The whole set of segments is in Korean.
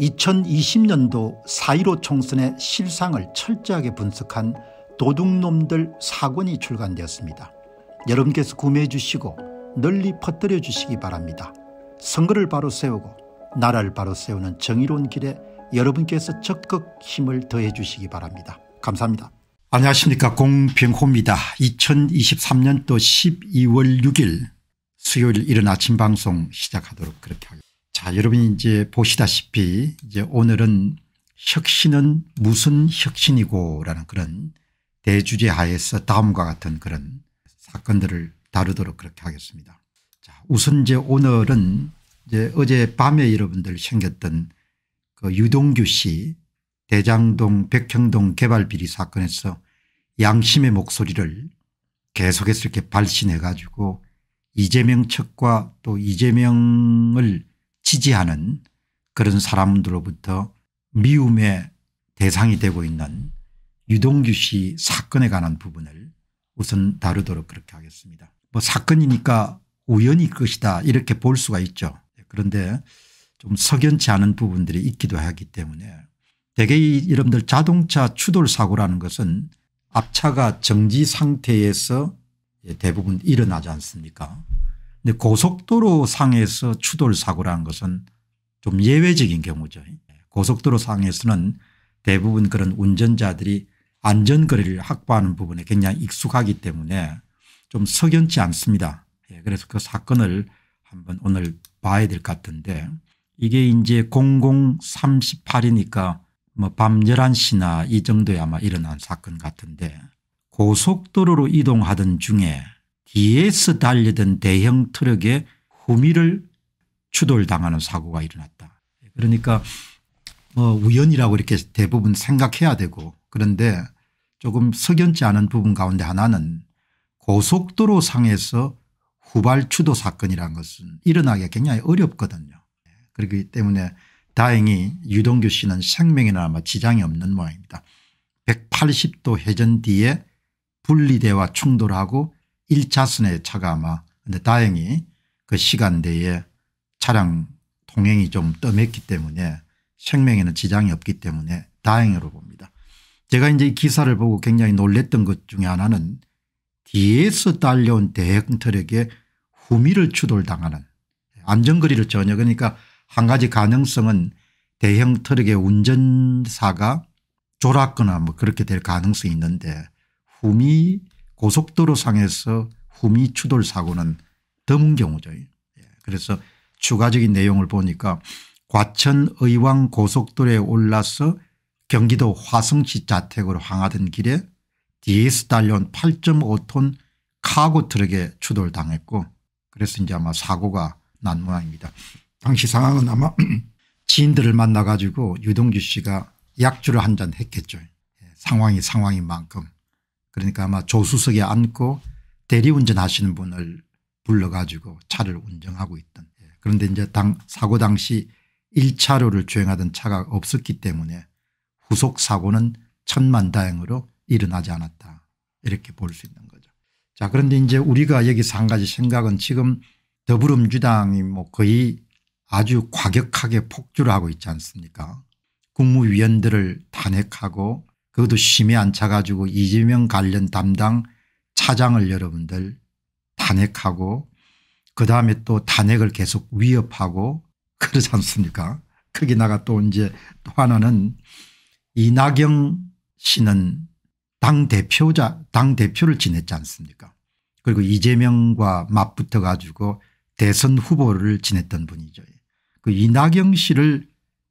2020년도 4.15 총선의 실상을 철저하게 분석한 도둑놈들 사권이 출간되었습니다. 여러분께서 구매해 주시고 널리 퍼뜨려 주시기 바랍니다. 선거를 바로 세우고 나라를 바로 세우는 정의로운 길에 여러분께서 적극 힘을 더해 주시기 바랍니다. 감사합니다. 안녕하십니까 공병호입니다. 2023년도 12월 6일 수요일 이른 아침 방송 시작하도록 그렇게 하겠습니다. 자 여러분이 이제 보시다시피 이제 오늘은 혁신은 무슨 혁신이고 라는 그런 대주제 하에서 다음과 같은 그런 사건들을 다루도록 그렇게 하겠습니다. 자 우선 이제 오늘은 이제 어제 밤에 여러분들 생겼던 그 유동규 씨 대장동 백형동 개발 비리 사건에서 양심의 목소리를 계속해서 이렇게 발신해 가지고 이재명 측과 또 이재명을 지지하는 그런 사람들로부터 미움의 대상이 되고 있는 유동규 씨 사건에 관한 부분을 우선 다루도록 그렇게 하겠습니다. 뭐 사건이니까 우연일 것이다 이렇게 볼 수가 있죠. 그런데 좀 석연치 않은 부분들이 있기도 하기 때문에 대개 여러분들 자동차 추돌 사고라는 것은 앞차가 정지 상태에서 대부분 일어나지 않습니까 근데 고속도로 상에서 추돌 사고라는 것은 좀 예외적인 경우죠. 고속도로 상에서는 대부분 그런 운전자들이 안전거리를 확보하는 부분에 굉장히 익숙하기 때문에 좀 석연치 않습니다. 예, 그래서 그 사건을 한번 오늘 봐야 될 것 같은데 이게 이제 0038이니까 뭐 밤 11시나 이 정도에 아마 일어난 사건 같은데 고속도로로 이동하던 중에 뒤에서 달리던 대형 트럭에 후미를 추돌당하는 사고가 일어났다. 그러니까 뭐 우연이라고 이렇게 대부분 생각해야 되고 그런데 조금 석연치 않은 부분 가운데 하나는 고속도로 상에서 후발 추도 사건이라는 것은 일어나기가 굉장히 어렵거든요. 그렇기 때문에 다행히 유동규 씨는 생명에는 아마 지장이 없는 모양입니다. 180도 회전 뒤에 분리대와 충돌하고 1차선의 차가 아마 근데 다행히 그 시간대에 차량 통행이 좀 뜸했기 때문에 생명에는 지장이 없기 때문에 다행으로 봅니다. 제가 이제 기사를 보고 굉장히 놀랬던 것 중에 하나는 뒤에서 달려온 대형 트럭에 후미를 추돌당하는 안전거리를 전혀 그러니까 한 가지 가능성은 대형 트럭의 운전사가 졸았거나 뭐 그렇게 될 가능성이 있는데 후미 고속도로 상에서 후미 추돌 사고는 드문 경우죠. 예. 그래서 추가적인 내용을 보니까 과천 의왕 고속도로에 올라서 경기도 화성시 자택으로 향하던 길에 뒤에서 달려온 8.5톤 카고 트럭에 추돌당했고 그래서 이제 아마 사고가 난 모양입니다. 당시 상황은 아마 지인들을 만나 가지고 유동규 씨가 약주를 한 잔 했겠죠. 예, 상황이 상황인 만큼 그러니까 아마 조수석에 앉고 대리운전 하시는 분을 불러가지고 차를 운전하고 있던 예, 그런데 이제 당 사고 당시 1차로를 주행하던 차가 없었기 때문에 후속 사고는 천만다행으로 일어나지 않았다. 이렇게 볼 수 있는 거죠. 자 그런데 이제 우리가 여기서 한 가지 생각은 지금 더불어민주당이 뭐 거의 아주 과격하게 폭주를 하고 있지 않습니까? 국무위원들을 탄핵하고 그것도 심히 앉혀 가지고 이재명 관련 담당 차장을 여러분들 탄핵하고 그다음에 또 탄핵을 계속 위협하고 그러지 않습니까? 거기나가 또 이제 또 하나는 이낙영 씨는 당대표자 당대표를 지냈지 않습니까? 그리고 이재명과 맞붙어 가지고 대선 후보를 지냈던 분이죠. 그 이낙영 씨를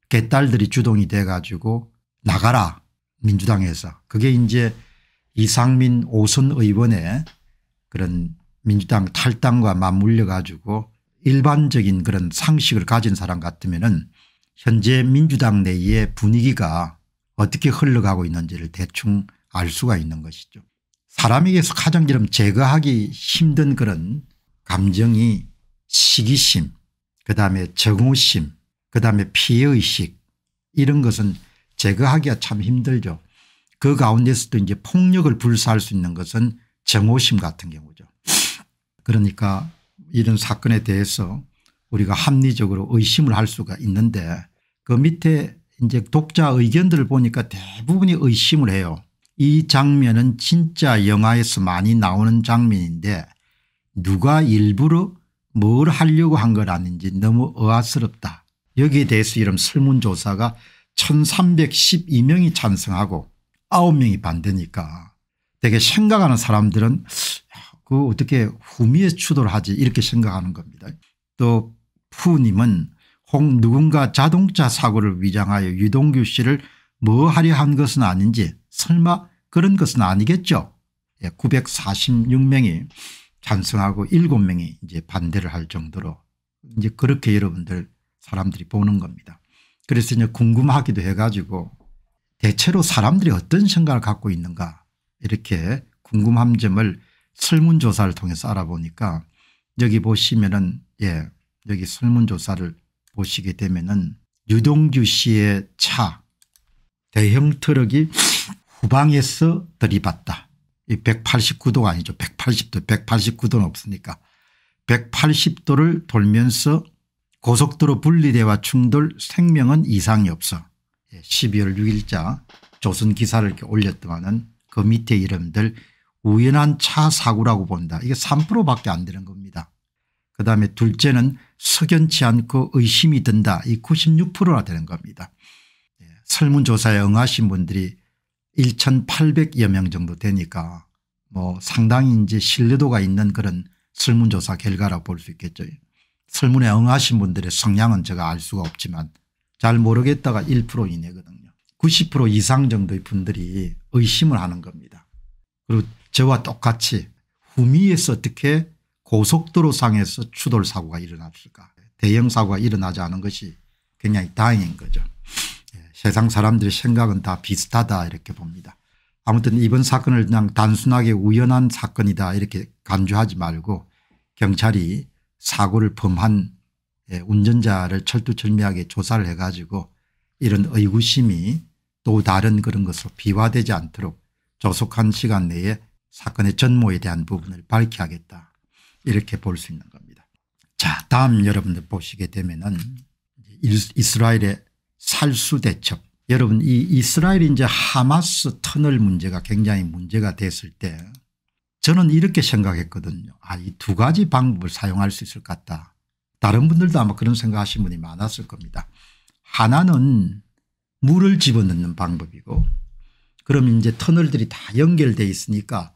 개딸들이 주동이 돼 가지고 나가라 민주당에서 그게 이제 이상민 오선 의원의 그런 민주당 탈당과 맞물려 가지고 일반적인 그런 상식을 가진 사람 같으면은 현재 민주당 내의 분위기가 어떻게 흘러가고 있는지를 대충 알 수가 있는 것이죠. 사람에게서 가장 좀 제거하기 힘든 그런 감정이 시기심 그다음에 정오심 그다음에 피해의식 이런 것은 제거하기가 참 힘들죠. 그 가운데서도 이제 폭력을 불사할 수 있는 것은 정오심 같은 경우죠. 그러니까 이런 사건에 대해서 우리가 합리적으로 의심을 할 수가 있는데 그 밑에 이제 독자 의견들을 보니까 대부분이 의심을 해요. 이 장면은 진짜 영화에서 많이 나오는 장면인데 누가 일부러 뭘 하려고 한 걸 아닌지 너무 의아스럽다. 여기에 대해서 이런 설문조사가 1312명이 찬성하고 9명이 반대니까 되게 생각하는 사람들은 그 어떻게 후미에 추돌 하지 이렇게 생각하는 겁니다. 또 푸님은 홍 누군가 자동차 사고를 위장하여 유동규 씨를 뭐 하려 한 것은 아닌지 설마 그런 것은 아니겠죠. 946명이 예, 찬성하고 7명이 이제 반대를 할 정도로 이제 그렇게 여러분들 사람들이 보는 겁니다. 그래서 이제 궁금하기도 해가지고 대체로 사람들이 어떤 생각을 갖고 있는가 이렇게 궁금한 점을 설문조사를 통해서 알아보니까 여기 보시면은 예 여기 설문조사를 보시게 되면은 유동규 씨의 차 대형 트럭이 후방에서 들이받다. 이 189도가 아니죠. 180도 189도는 없으니까 180도를 돌면서 고속도로 분리대와 충돌 생명은 이상이 없어 12월 예, 6일자 조선 기사를 이렇게 올렸더만은 그 밑에 이름들 우연한 차 사고라고 본다. 이게 3%밖에 안 되는 겁니다. 그다음에 둘째는 석연치 않고 의심이 든다. 이 96%나 되는 겁니다. 예, 설문조사에 응하신 분들이 1,800여 명 정도 되니까 뭐 상당히 이제 신뢰도가 있는 그런 설문조사 결과라고 볼 수 있겠죠. 설문에 응하신 분들의 성향은 제가 알 수가 없지만 잘 모르겠다가 1% 이내거든요. 90% 이상 정도의 분들이 의심을 하는 겁니다. 그리고 저와 똑같이 후미에서 어떻게 고속도로 상에서 추돌 사고가 일어났을까 대형 사고가 일어나지 않은 것이 굉장히 다행인 거죠. 예, 세상 사람들의 생각은 다 비슷하다 이렇게 봅니다. 아무튼 이번 사건을 그냥 단순하게 우연한 사건이다 이렇게 간주하지 말고 경찰이 사고를 범한 예, 운전자를 철두철미하게 조사를 해가지고 이런 의구심이 또 다른 그런 것으로 비화되지 않도록 조속한 시간 내에 사건의 전모에 대한 부분을 밝혀야겠다 이렇게 볼 수 있는 겁니다. 자 다음 여러분들 보시게 되면은 이스라엘의 살수 대첩 여러분 이 이스라엘이 이제 하마스 터널 문제가 굉장히 문제가 됐을 때 저는 이렇게 생각했거든요. 아, 이 두 가지 방법을 사용할 수 있을 것 같다. 다른 분들도 아마 그런 생각하신 분이 많았을 겁니다. 하나는 물을 집어넣는 방법이고 그럼 이제 터널들이 다 연결돼 있으니까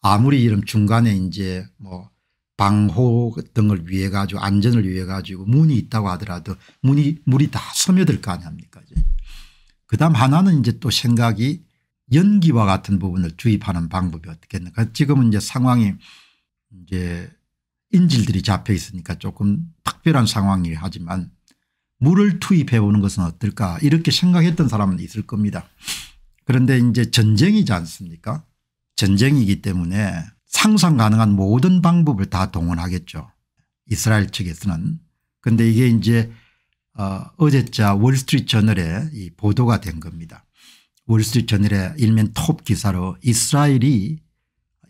아무리 이런 중간에 이제 뭐 방호 등을 위해 가지고 안전을 위해 가지고 문이 있다고 하더라도 문이 물이 다 스며들 거 아닙니까. 그다음 하나는 이제 또 생각이 연기와 같은 부분을 주입하는 방법이 어떻겠는가. 지금은 이제 상황이 이제 인질들이 잡혀 있으니까 조금 특별한 상황이 하지만 물을 투입해 보는 것은 어떨까 이렇게 생각했던 사람은 있을 겁니다. 그런데 이제 전쟁이지 않습니까 전쟁이기 때문에 상상 가능한 모든 방법을 다 동원하겠죠. 이스라엘 측에서는. 그런데 이게 이제 어, 어제자 월스트리트 저널에 이 보도가 된 겁니다. 월스트리트 저널의 일면 톱 기사로 이스라엘이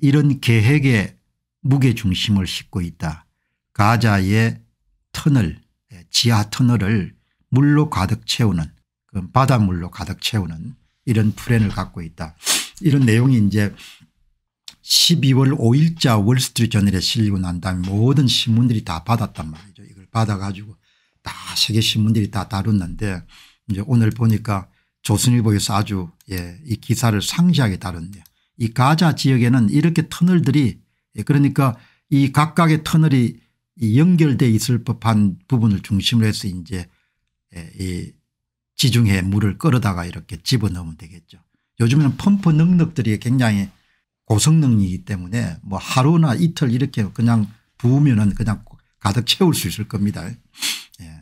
이런 계획에 무게중심을 싣고 있다. 가자의 터널 지하 터널을 물로 가득 채우는 그 바닷물로 가득 채우는 이런 플랜을 갖고 있다. 이런 내용이 이제 12월 5일자 월스트리트 저널에 실리고 난 다음에 모든 신문들이 다 받았단 말이죠. 이걸 받아가지고 다 세계 신문들이 다 다뤘는데 이제 오늘 보니까 조선일보에서 아주 예, 이 기사를 상시하게 다뤘네요. 이 가자 지역에는 이렇게 터널들이 예, 그러니까 이 각각의 터널이 연결돼 있을 법한 부분을 중심으로 해서 이제 예, 이 지중해 물을 끌어다가 이렇게 집어넣으면 되겠죠. 요즘에는 펌프 능력들이 굉장히 고성능이기 때문에 뭐 하루나 이틀 이렇게 그냥 부으면은 그냥 가득 채울 수 있을 겁니다. 예.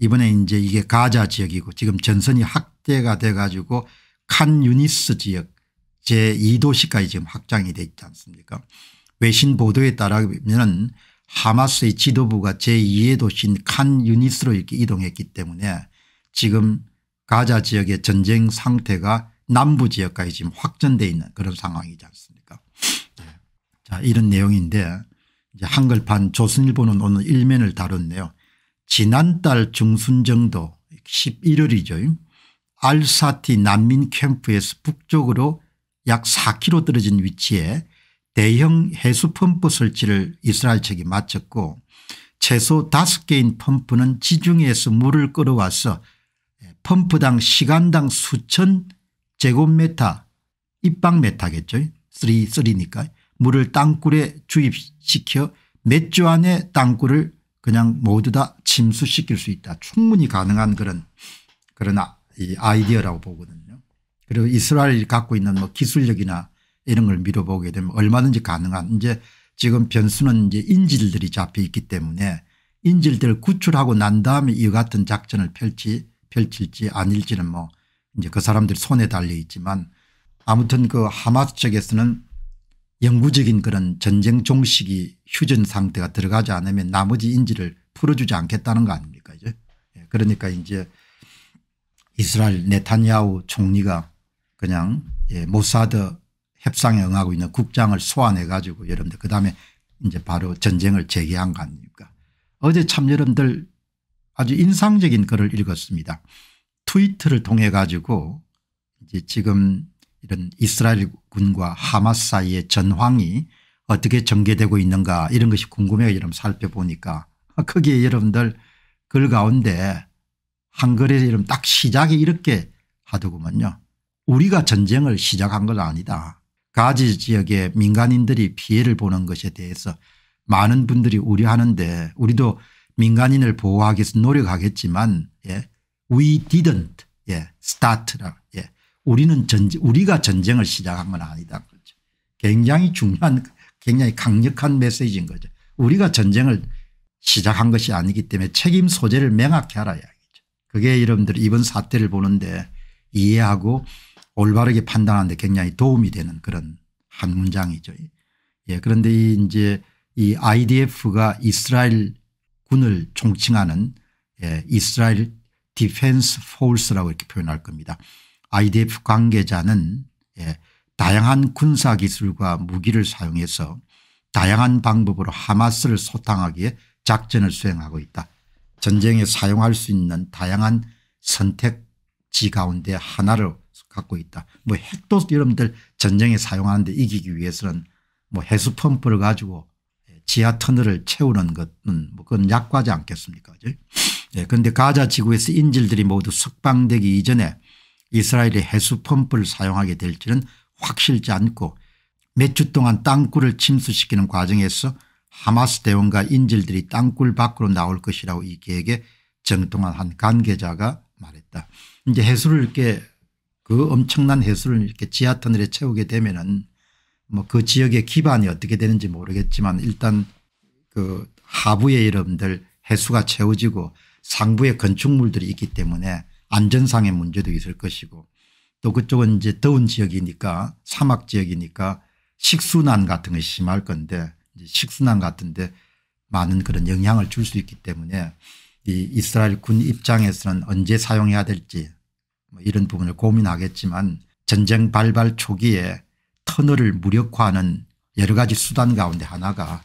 이번에 이제 이게 가자 지역이고 지금 전선이 확대가 돼 가지고 칸 유니스 지역 제2도시까지 지금 확장이 돼 있지 않습니까 외신 보도에 따르면 하마스의 지도부가 제2의 도시인 칸 유니스로 이렇게 이동했기 때문에 지금 가자 지역의 전쟁 상태가 남부 지역까지 지금 확전돼 있는 그런 상황이지 않습니까 네. 자 이런 내용인데 이제 한글판 조선일보는 오늘 일면을 다뤘네요. 지난달 중순 정도 11월이죠. 알사티 난민 캠프에서 북쪽으로 약 4km 떨어진 위치에 대형 해수 펌프 설치를 이스라엘 측이 마쳤고 최소 5개인 펌프는 지중해에서 물을 끌어와서 펌프당 시간당 수천 제곱미터 입방메타겠죠. 3, 3니까 물을 땅굴에 주입시켜 몇 주 안에 땅굴을 그냥 모두 다 침수시킬 수 있다. 충분히 가능한 그런 그런 아, 아이디어라고 보거든요. 그리고 이스라엘이 갖고 있는 뭐 기술력이나 이런 걸 미뤄보게 되면 얼마든지 가능한 이제 지금 변수는 이제 인질들이 잡혀 있기 때문에 인질들을 구출하고 난 다음에 이와 같은 작전을 펼치 펼칠지 아닐지는 뭐 이제 그 사람들 손에 달려 있지만 아무튼 그 하마스 측에서는 영구적인 그런 전쟁 종식이 휴전 상태가 들어가지 않으면 나머지 인질을 풀어주지 않겠다는 거 아닙니까 이제 예, 그러니까 이제 이스라엘 네타냐후 총리가 그냥 예, 모사드 협상에 응하고 있는 국장을 소환해 가지고 여러분들 그다음에 이제 바로 전쟁을 재개한 거 아닙니까 어제 참 여러분들 아주 인상적인 글을 읽었습니다. 트위터를 통해 가지고 이제 지금 이런 이스라엘 군과 하마스 사이의 전황이 어떻게 전개되고 있는가 이런 것이 궁금해요. 여러분 살펴보니까 거기에 여러분들 글 가운데 한글에 여러분 딱 시작이 이렇게 하더구먼요. 우리가 전쟁을 시작한 건 아니다. 가지 지역의 민간인들이 피해를 보는 것에 대해서 많은 분들이 우려하는데 우리도 민간인을 보호하기 위해서 노력하겠지만 예. we didn't 예. start라 예. 우리는 전쟁 우리가 전쟁을 시작한 건 아니다. 그렇죠. 굉장히 중요한 굉장히 강력한 메시지인 거죠. 우리가 전쟁을 시작한 것이 아니기 때문에 책임 소재를 명확히 알아야 그게 여러분들 이번 사태를 보는데 이해하고 올바르게 판단하는데 굉장히 도움이 되는 그런 한 문장이죠. 예. 그런데 이제 이 IDF가 이스라엘 군을 총칭하는 예, 이스라엘 Defense Force라고 이렇게 표현할 겁니다. IDF 관계자는 예, 다양한 군사 기술과 무기를 사용해서 다양한 방법으로 하마스를 소탕하기 위해 작전을 수행하고 있다. 전쟁에 사용할 수 있는 다양한 선택지 가운데 하나를 갖고 있다. 뭐 핵도 여러분들 전쟁에 사용하는데 이기기 위해서는 뭐 해수 펌프를 가지고 지하 터널을 채우는 것은 뭐 그건 약과지 않겠습니까? 예, 그런데 가자 지구에서 인질들이 모두 석방되기 이전에 이스라엘이 해수 펌프를 사용하게 될지는 확실치 않고 몇 주 동안 땅굴을 침수시키는 과정에서 하마스 대원과 인질들이 땅굴 밖으로 나올 것이라고 이 계획에 정통한 한 관계자가 말했다. 이제 해수를 이렇게 그 엄청난 해수를 이렇게 지하 터널에 채우게 되면은 뭐 그 지역의 기반이 어떻게 되는지 모르겠지만 일단 그 하부에 여러분들 해수가 채워지고 상부에 건축물들이 있기 때문에 안전상의 문제도 있을 것이고 또 그쪽은 이제 더운 지역이니까 사막 지역이니까 식수난 같은 것이 심할 건데 식수난 같은데 많은 그런 영향을 줄 수 있기 때문에 이 이스라엘 군 입장에서는 언제 사용해야 될지 뭐 이런 부분을 고민하겠지만 전쟁 발발 초기에 터널을 무력화하는 여러 가지 수단 가운데 하나가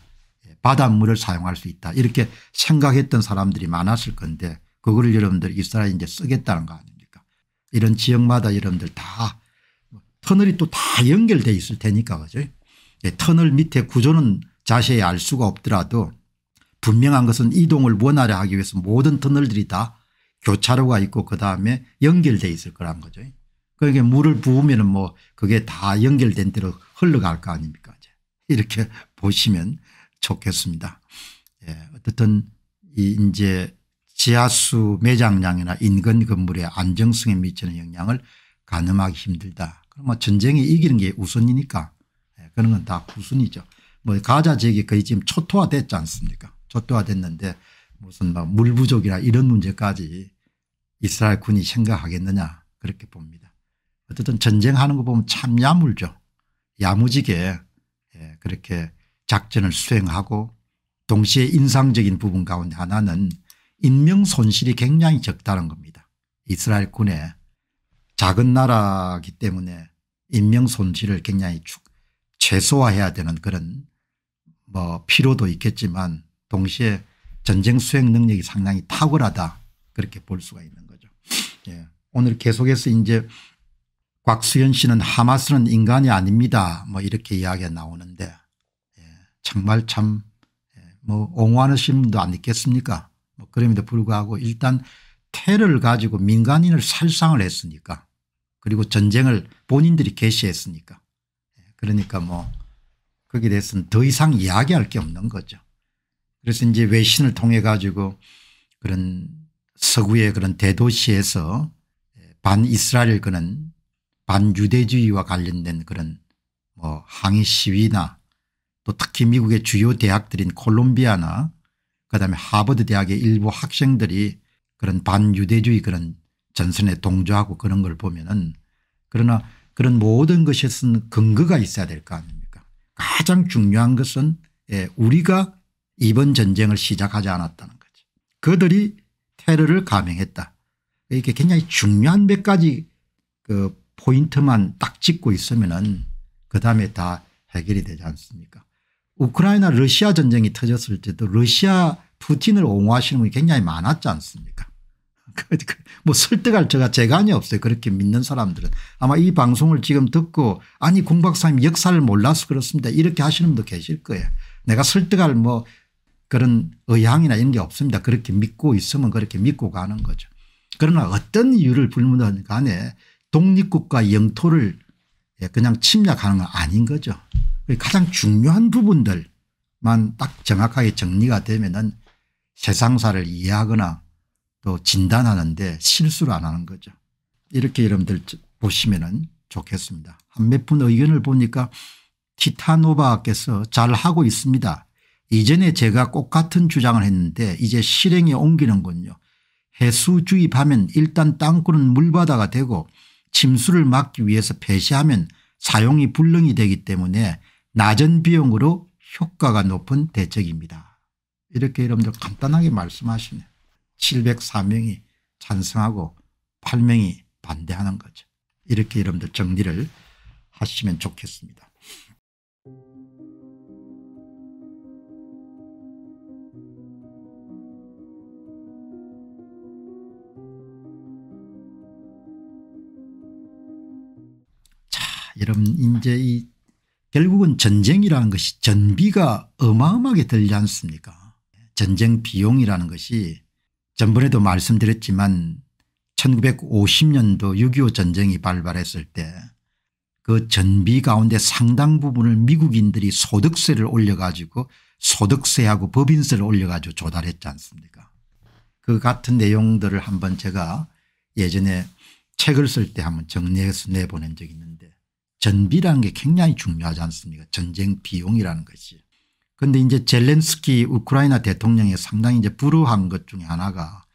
바닷물을 사용할 수 있다. 이렇게 생각했던 사람들이 많았을 건데 그거를 여러분들 이스라엘이 이제 쓰겠다는 거 아닙니까? 이런 지역마다 여러분들 다 터널이 또 다 연결돼 있을 테니까 그죠? 예, 터널 밑에 구조는 자세히 알 수가 없더라도 분명한 것은 이동을 원활히 하기 위해서 모든 터널들이 다 교차로가 있고 그다음에 연결돼 있을 거란 거죠. 그러니까 물을 부으면 뭐 그게 다 연결된 대로 흘러갈 거 아닙니까 이렇게 보시면 좋겠습니다. 예, 어떻든 이 이제 지하수 매장량이나 인근 건물의 안정성에 미치는 영향을 가늠하기 힘들다. 그럼 뭐 전쟁에 이기는 게 우선이니까 예, 그런 건 다 후순이죠. 뭐 가자 지역이 거의 지금 초토화됐지 않습니까 초토화됐는데 무슨 막 물 부족이나 이런 문제까지 이스라엘 군이 생각하겠느냐 그렇게 봅니다. 어쨌든 전쟁하는 거 보면 참 야물죠. 야무지게 예, 그렇게 작전을 수행하고 동시에 인상적인 부분 가운데 하나는 인명 손실이 굉장히 적다는 겁니다. 이스라엘 군의 작은 나라기 때문에 인명 손실을 굉장히 최소화해야 되는 그런 뭐 필요도 있겠지만 동시에 전쟁 수행 능력이 상당히 탁월하다 그렇게 볼 수가 있는 거죠. 예. 오늘 계속해서 이제 곽수현 씨는 하마스는 인간이 아닙니다. 뭐 이렇게 이야기가 나오는데 예. 정말 참뭐 예. 옹호하시는 분도 안 있겠습니까 뭐 그럼에도 불구하고 일단 테러를 가지고 민간인을 살상을 했으니까 그리고 전쟁을 본인들이 개시했으니까 예. 그러니까 뭐 거기에 대해서는 더 이상 이야기할 게 없는 거죠. 그래서 이제 외신을 통해 가지고 그런 서구의 그런 대도시에서 반이스라엘 그런 반유대주의와 관련된 그런 뭐 항의 시위나 또 특히 미국의 주요 대학들인 콜롬비아나 그다음에 하버드 대학의 일부 학생들이 그런 반유대주의 그런 전선에 동조하고 그런 걸 보면은 그러나 그런 모든 것에서는 근거가 있어야 될 거 아닙니까 가장 중요한 것은 예, 우리가 이번 전쟁을 시작하지 않았다는 거죠. 그들이 테러를 감행했다. 이렇게 굉장히 중요한 몇 가지 그 포인트만 딱 짚고 있으면은 그 다음에 다 해결이 되지 않습니까 우크라이나 러시아 전쟁이 터졌을 때도 러시아 푸틴을 옹호하시는 분이 굉장히 많았지 않습니까 그, 그, 뭐 설득할 제가 재간이 없어요. 그렇게 믿는 사람들은. 아마 이 방송을 지금 듣고 아니 공 박사님 역사를 몰라서 그렇습니다. 이렇게 하시는 분도 계실 거예요. 내가 설득할 뭐 그런 의향이나 이런 게 없습니다. 그렇게 믿고 있으면 그렇게 믿고 가는 거죠. 그러나 어떤 이유를 불문하든 간에 독립국가 영토를 그냥 침략하는 건 아닌 거죠. 가장 중요한 부분들만 딱 정확하게 정리가 되면은 세상사를 이해하거나 또 진단하는데 실수를 안 하는 거죠. 이렇게 여러분들 보시면은 좋겠습니다. 한 몇 분 의견을 보니까 티타노바께서 잘 하고 있습니다. 이전에 제가 꼭 같은 주장을 했는데 이제 실행에 옮기는군요. 해수 주입하면 일단 땅굴은 물바다가 되고 침수를 막기 위해서 폐쇄하면 사용이 불능이 되기 때문에 낮은 비용으로 효과가 높은 대책입니다. 이렇게 여러분들 간단하게 말씀하시네요. 704명이 찬성하고 8명이 반대하는 거죠. 이렇게 여러분들 정리를 하시면 좋겠습니다. 여러분 이제 이 결국은 전쟁이라는 것이 전비가 어마어마하게 들지 않습니까 전쟁 비용이라는 것이 전번에도 말씀드렸지만 1950년도 6.25 전쟁이 발발했을 때 그 전비 가운데 상당 부분을 미국인들이 소득세를 올려가지고 소득세하고 법인세를 올려가지고 조달했지 않습니까 그 같은 내용들을 한번 제가 예전에 책을 쓸 때 한번 정리해서 내보낸 적이 있는데 전비라는 게 굉장히 중요하지 않습니까 전쟁 비용이라는 것이. 그런데 이제 젤렌스키 우크라이나 대통령이 상당히 이제 불우한 것 중에 하나가